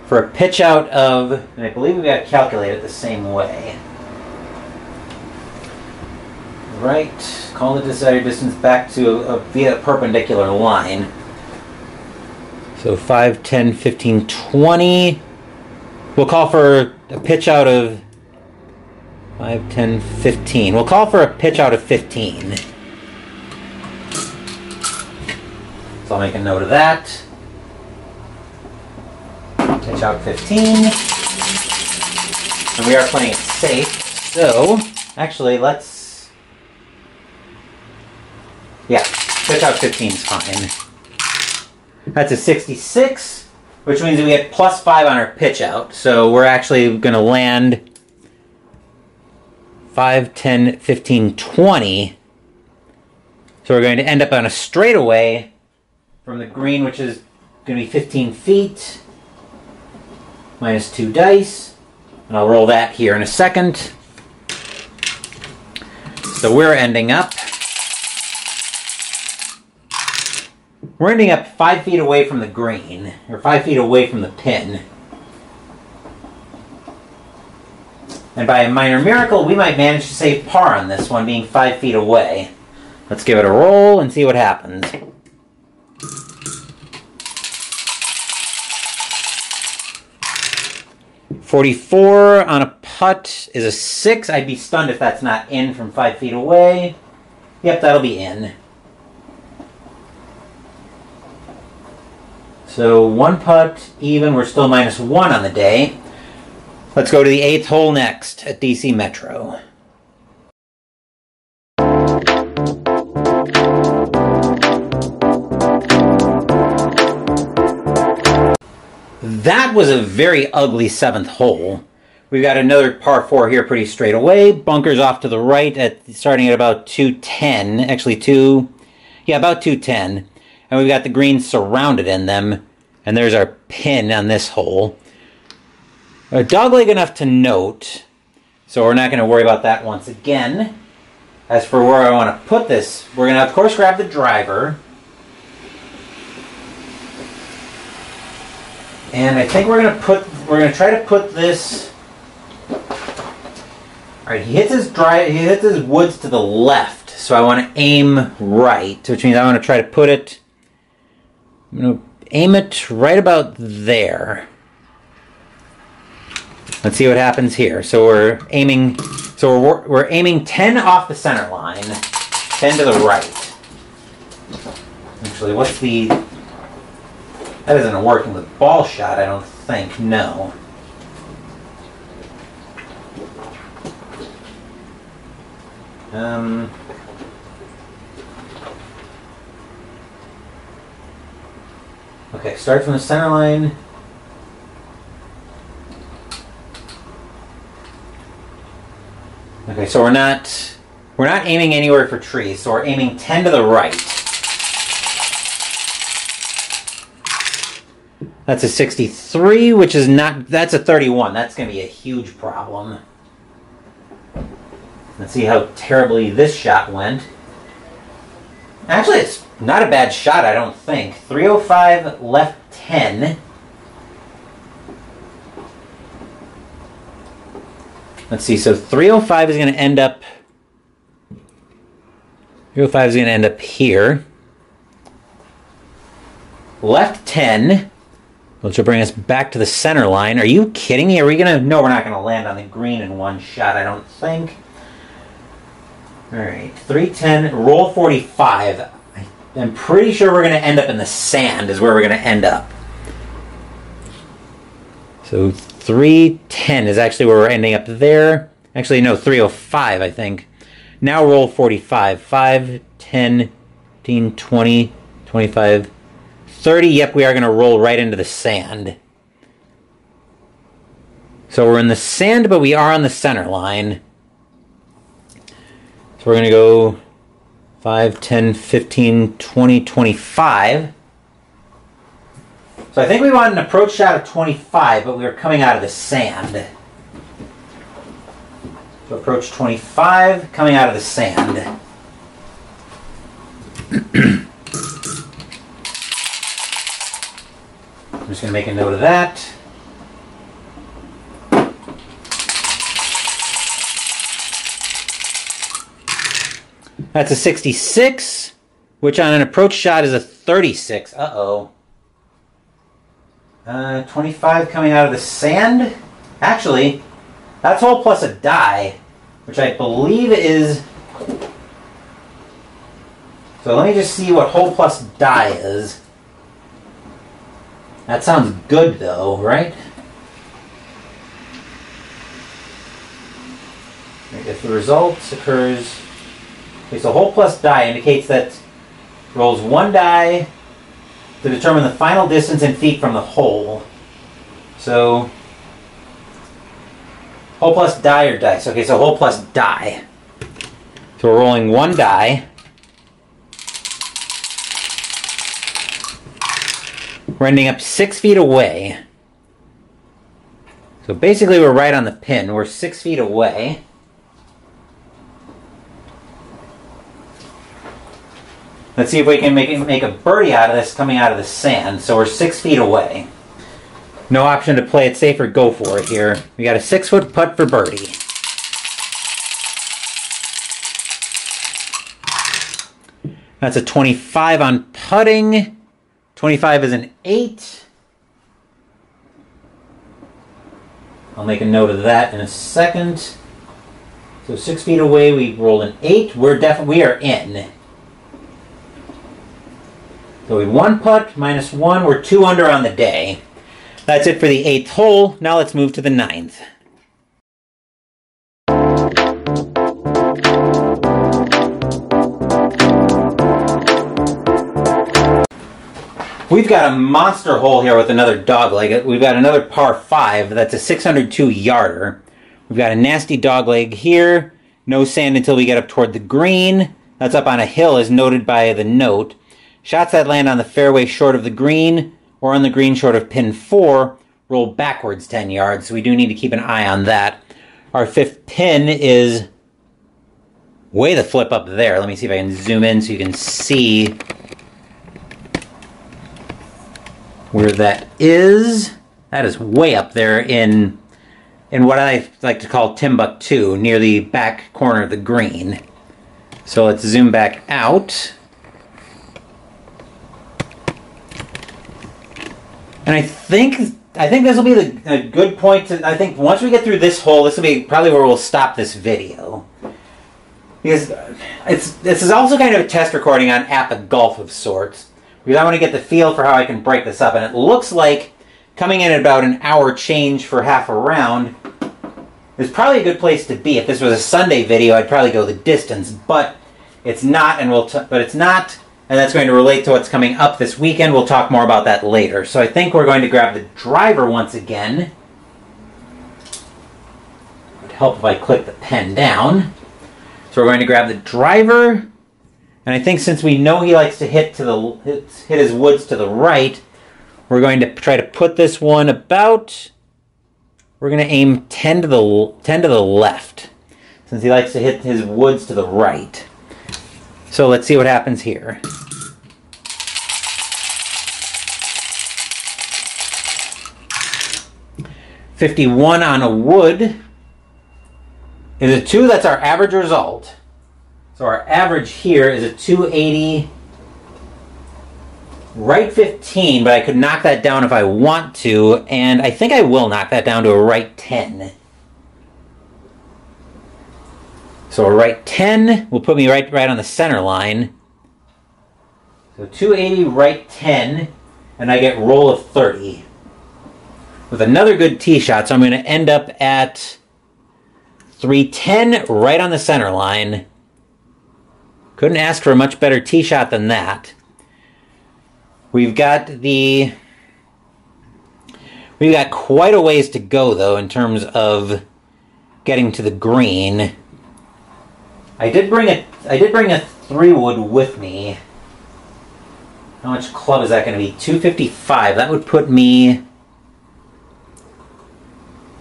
for a pitch out of, and I believe we got to calculate it the same way. Right, call the desired distance back to a, via a perpendicular line. So 5, 10, 15, 20. We'll call for a pitch out of 5, 10, 15. We'll call for a pitch out of 15. So I'll make a note of that. Pitch out 15. And we are playing safe. So, actually, let's. Yeah, pitch out 15 is fine. That's a 66, which means we get plus 5 on our pitch out. So we're actually going to land 5, 10, 15, 20. So we're going to end up on a straightaway from the green, which is going to be 15 feet, minus 2 dice. And I'll roll that here in a second. So we're ending up We're ending up five feet away from the green, or five feet away from the pin. And by a minor miracle, we might manage to save par on this one, being five feet away. Let's give it a roll and see what happens. Forty-four on a putt is a six. I'd be stunned if that's not in from five feet away. Yep, that'll be in. So one putt even. We're still minus one on the day. Let's go to the eighth hole next at DC Metro. That was a very ugly seventh hole. We've got another par four here pretty straight away. Bunkers off to the right at starting at about 210. Actually, two, yeah, about 210 and we've got the greens surrounded in them. And there's our pin on this hole. A dogleg enough to note, so we're not going to worry about that once again. As for where I want to put this, we're going to of course grab the driver. And I think we're going to put, we're going to try to put this, alright, he hits his drive, he hits his woods to the left, so I want to aim right, which means I want to try to put it I'm going to aim it right about there. Let's see what happens here. So we're aiming, so we're, we're aiming 10 off the center line, 10 to the right. Actually, what's the, that isn't working with ball shot, I don't think, no. Um, Okay, start from the center line. Okay, so we're not we're not aiming anywhere for trees, so we're aiming 10 to the right. That's a 63, which is not that's a 31. That's going to be a huge problem. Let's see how terribly this shot went. Actually, it's not a bad shot, I don't think. 305 left 10. Let's see, so 305 is going to end up 305 is going to end up here. Left 10, which will bring us back to the center line. Are you kidding me? Are we going to... No, we're not going to land on the green in one shot, I don't think. All right, 310, roll 45. I'm pretty sure we're going to end up in the sand is where we're going to end up. So 310 is actually where we're ending up there. Actually, no, 305, I think. Now roll 45. 5, 10, 15, 20, 25, 30. Yep, we are going to roll right into the sand. So we're in the sand, but we are on the center line. So we're going to go 5, 10, 15, 20, 25. So I think we want an approach shot of 25, but we are coming out of the sand. So approach 25, coming out of the sand. I'm just going to make a note of that. That's a 66, which on an approach shot is a 36. Uh-oh. Uh, 25 coming out of the sand? Actually, that's hole plus a die, which I believe is... So let me just see what hole plus die is. That sounds good though, right? If the result occurs Okay, so hole plus die indicates that rolls one die to determine the final distance in feet from the hole. So, hole plus die or dice. Okay, so hole plus die. So we're rolling one die. We're ending up six feet away. So basically we're right on the pin. We're six feet away. Let's see if we can make, make a birdie out of this coming out of the sand. So we're six feet away. No option to play it safe or go for it here. We got a six foot putt for birdie. That's a 25 on putting. 25 is an 8. I'll make a note of that in a second. So six feet away, we rolled an 8. We're definitely we are in. So we one putt, minus one. We're two under on the day. That's it for the eighth hole. Now let's move to the ninth. We've got a monster hole here with another dog leg. We've got another par 5. That's a 602 yarder. We've got a nasty dog leg here. No sand until we get up toward the green. That's up on a hill as noted by the note. Shots that land on the fairway short of the green or on the green short of pin 4 roll backwards 10 yards, so we do need to keep an eye on that. Our fifth pin is way the flip up there. Let me see if I can zoom in so you can see where that is. That is way up there in in what I like to call Timbuktu, near the back corner of the green. So let's zoom back out. And I think I think this will be the, a good point to. I think once we get through this hole, this will be probably where we'll stop this video. Because uh, it's this is also kind of a test recording on APBA Golf of sorts. Because I want to get the feel for how I can break this up, and it looks like coming in at about an hour change for half a round is probably a good place to be. If this was a Sunday video, I'd probably go the distance, but it's not, and we'll. but it's not and that's going to relate to what's coming up this weekend. We'll talk more about that later. So I think we're going to grab the driver once again. It would help if I click the pen down. So we're going to grab the driver, and I think since we know he likes to hit to the hit, hit his woods to the right, we're going to try to put this one about. We're going to aim 10 to the 10 to the left, since he likes to hit his woods to the right. So let's see what happens here. 51 on a wood is a 2. That's our average result. So our average here is a 280 right 15, but I could knock that down if I want to, and I think I will knock that down to a right 10. So a right 10 will put me right, right on the center line. So 280, right 10, and I get roll of 30. With another good tee shot, so I'm going to end up at 310 right on the center line. Couldn't ask for a much better tee shot than that. We've got the we've got quite a ways to go though in terms of getting to the green. I did bring a I did bring a three wood with me. How much club is that going to be? 255. That would put me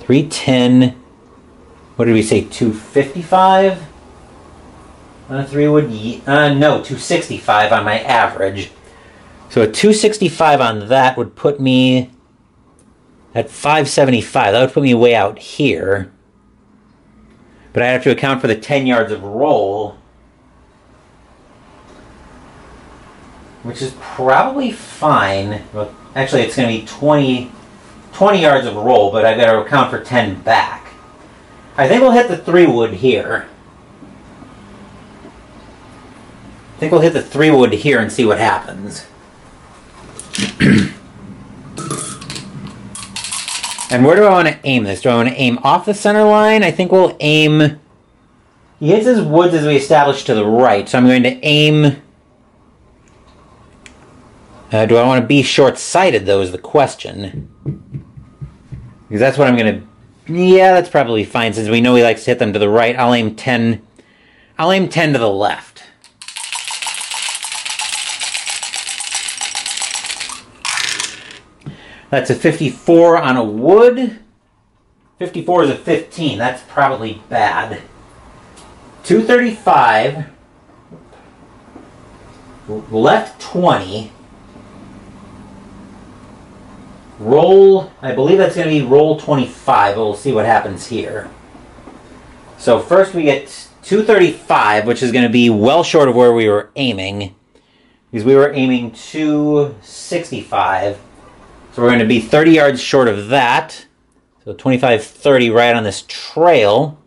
310. What did we say? 255 on a three wood? Uh, no, 265 on my average. So a 265 on that would put me at 575. That would put me way out here. But I have to account for the 10 yards of roll. Which is probably fine. Well, actually, it's going to be 20, 20 yards of a roll, but I've got to account for 10 back. I think we'll hit the 3 wood here. I think we'll hit the 3 wood here and see what happens. and where do I want to aim this? Do I want to aim off the center line? I think we'll aim... He hits his woods as we established to the right, so I'm going to aim... Uh, do I want to be short-sighted, though, is the question. Because that's what I'm going to... Yeah, that's probably fine, since we know he likes to hit them to the right. I'll aim 10... I'll aim 10 to the left. That's a 54 on a wood. 54 is a 15. That's probably bad. 235. Left 20. Roll, I believe that's going to be roll 25. We'll see what happens here. So first we get 235, which is going to be well short of where we were aiming. Because we were aiming 265. So we're going to be 30 yards short of that. So 25, 30 right on this trail.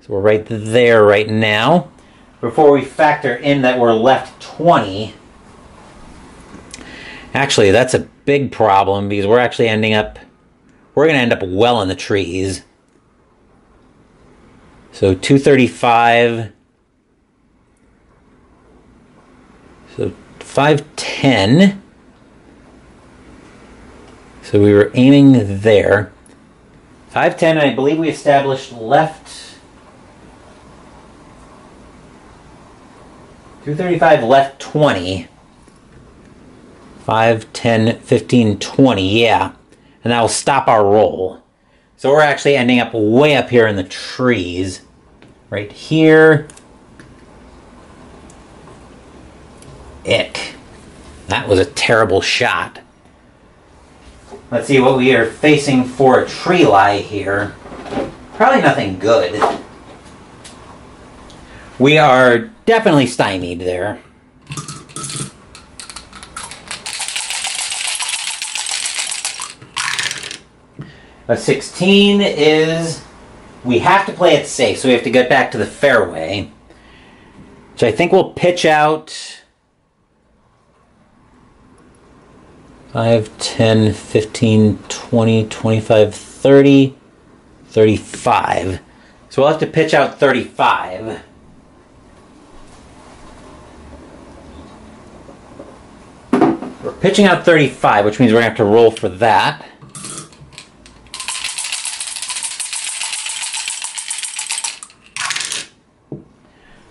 So we're right there right now. Before we factor in that we're left 20. Actually, that's a big problem because we're actually ending up, we're going to end up well in the trees. So 235. So 510. So we were aiming there. 510, I believe we established left. 235 left 20. 5, 10, 15, 20, yeah. And that will stop our roll. So we're actually ending up way up here in the trees. Right here. Ick. That was a terrible shot. Let's see what we are facing for a tree lie here. Probably nothing good. We are definitely stymied there. A 16 is we have to play it safe, so we have to get back to the fairway. Which I think we'll pitch out 5, 10, 15, 20, 25, 30, 35. So we'll have to pitch out 35. We're pitching out 35, which means we're going to have to roll for that.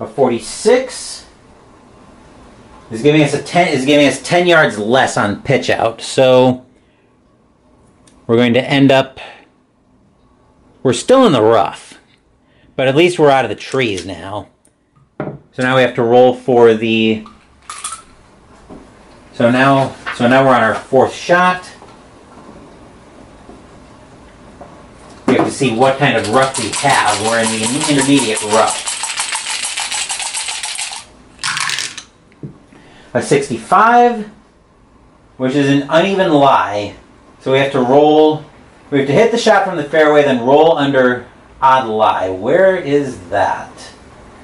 A 46 is giving us a 10 is giving us 10 yards less on pitch out. So we're going to end up we're still in the rough. But at least we're out of the trees now. So now we have to roll for the So now so now we're on our fourth shot. We have to see what kind of rough we have. We're in the intermediate rough. A 65, which is an uneven lie. So we have to roll, we have to hit the shot from the fairway, then roll under odd lie. Where is that?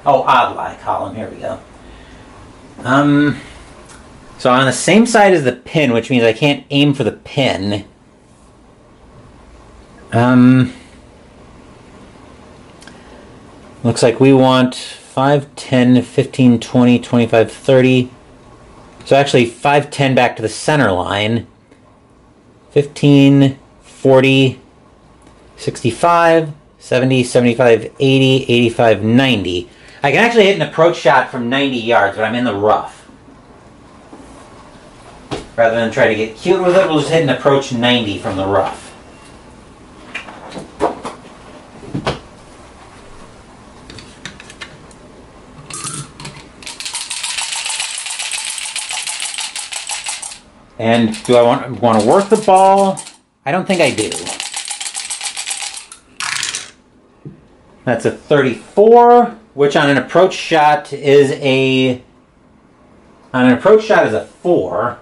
Oh, odd lie column. Here we go. Um, so on the same side as the pin, which means I can't aim for the pin. Um, looks like we want 5, 10, 15, 20, 25, 30. So actually 5, 10 back to the center line. 15, 40, 65, 70, 75, 80, 85, 90. I can actually hit an approach shot from 90 yards, but I'm in the rough. Rather than try to get cute with it, we'll just hit an approach 90 from the rough. And do I want, want to work the ball? I don't think I do. That's a 34, which on an approach shot is a on an approach shot is a 4.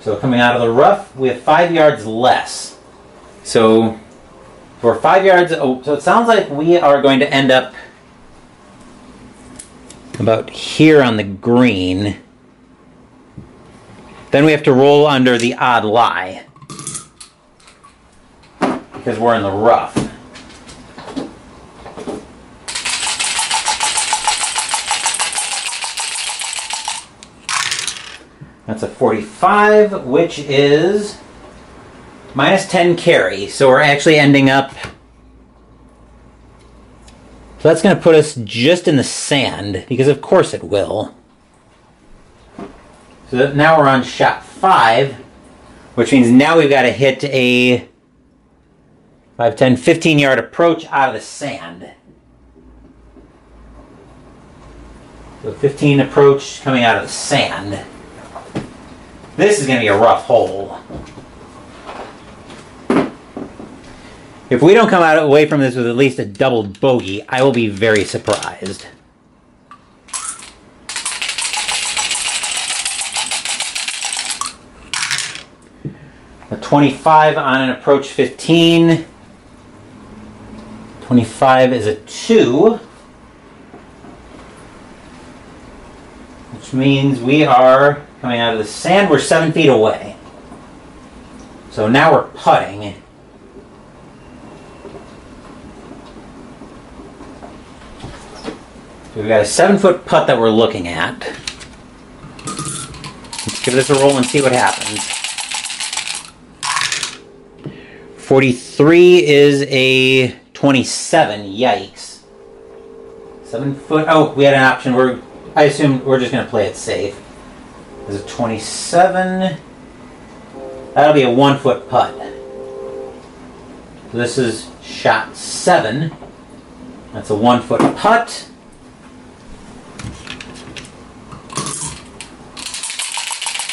So coming out of the rough, we have 5 yards less. So for 5 yards, oh, so it sounds like we are going to end up about here on the green. Then we have to roll under the odd lie. Because we're in the rough. That's a 45, which is minus 10 carry. So we're actually ending up. So that's going to put us just in the sand, because of course it will. So now we're on shot five, which means now we've got to hit a 5, 10, 15 yard approach out of the sand. So 15 approach coming out of the sand. This is going to be a rough hole. If we don't come out away from this with at least a double bogey, I will be very surprised. A 25 on an approach 15. 25 is a 2. Which means we are coming out of the sand. We're 7 feet away. So now we're putting. So we've got a 7 foot putt that we're looking at. Let's give this a roll and see what happens. 43 is a 27. Yikes. Seven foot. Oh, we had an option. We're. I assume we're just going to play it safe. There's a 27. That'll be a one foot putt. This is shot seven. That's a one foot putt.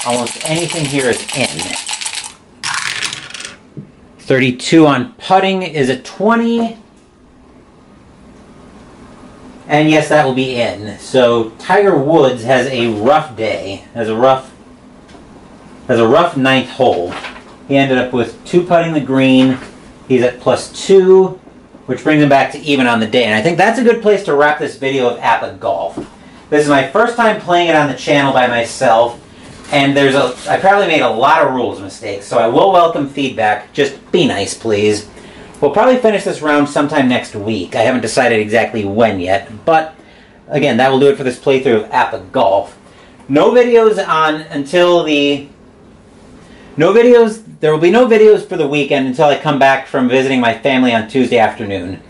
Almost anything here is in. 32 on putting is a 20. And yes, that will be in. So Tiger Woods has a rough day. Has a rough has a rough ninth hole. He ended up with two putting the green. He's at plus two, which brings him back to even on the day. And I think that's a good place to wrap this video of APBA Golf. This is my first time playing it on the channel by myself. And there's a, I probably made a lot of rules mistakes, so I will welcome feedback. Just be nice, please. We'll probably finish this round sometime next week. I haven't decided exactly when yet, but again, that will do it for this playthrough of APBA Golf. No videos on until the. No videos. There will be no videos for the weekend until I come back from visiting my family on Tuesday afternoon.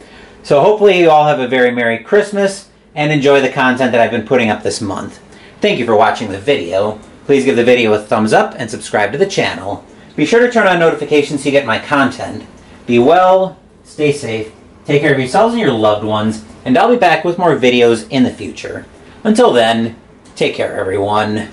So hopefully, you all have a very Merry Christmas and enjoy the content that I've been putting up this month. Thank you for watching the video. Please give the video a thumbs up and subscribe to the channel. Be sure to turn on notifications so you get my content. Be well, stay safe, take care of yourselves and your loved ones, and I'll be back with more videos in the future. Until then, take care everyone.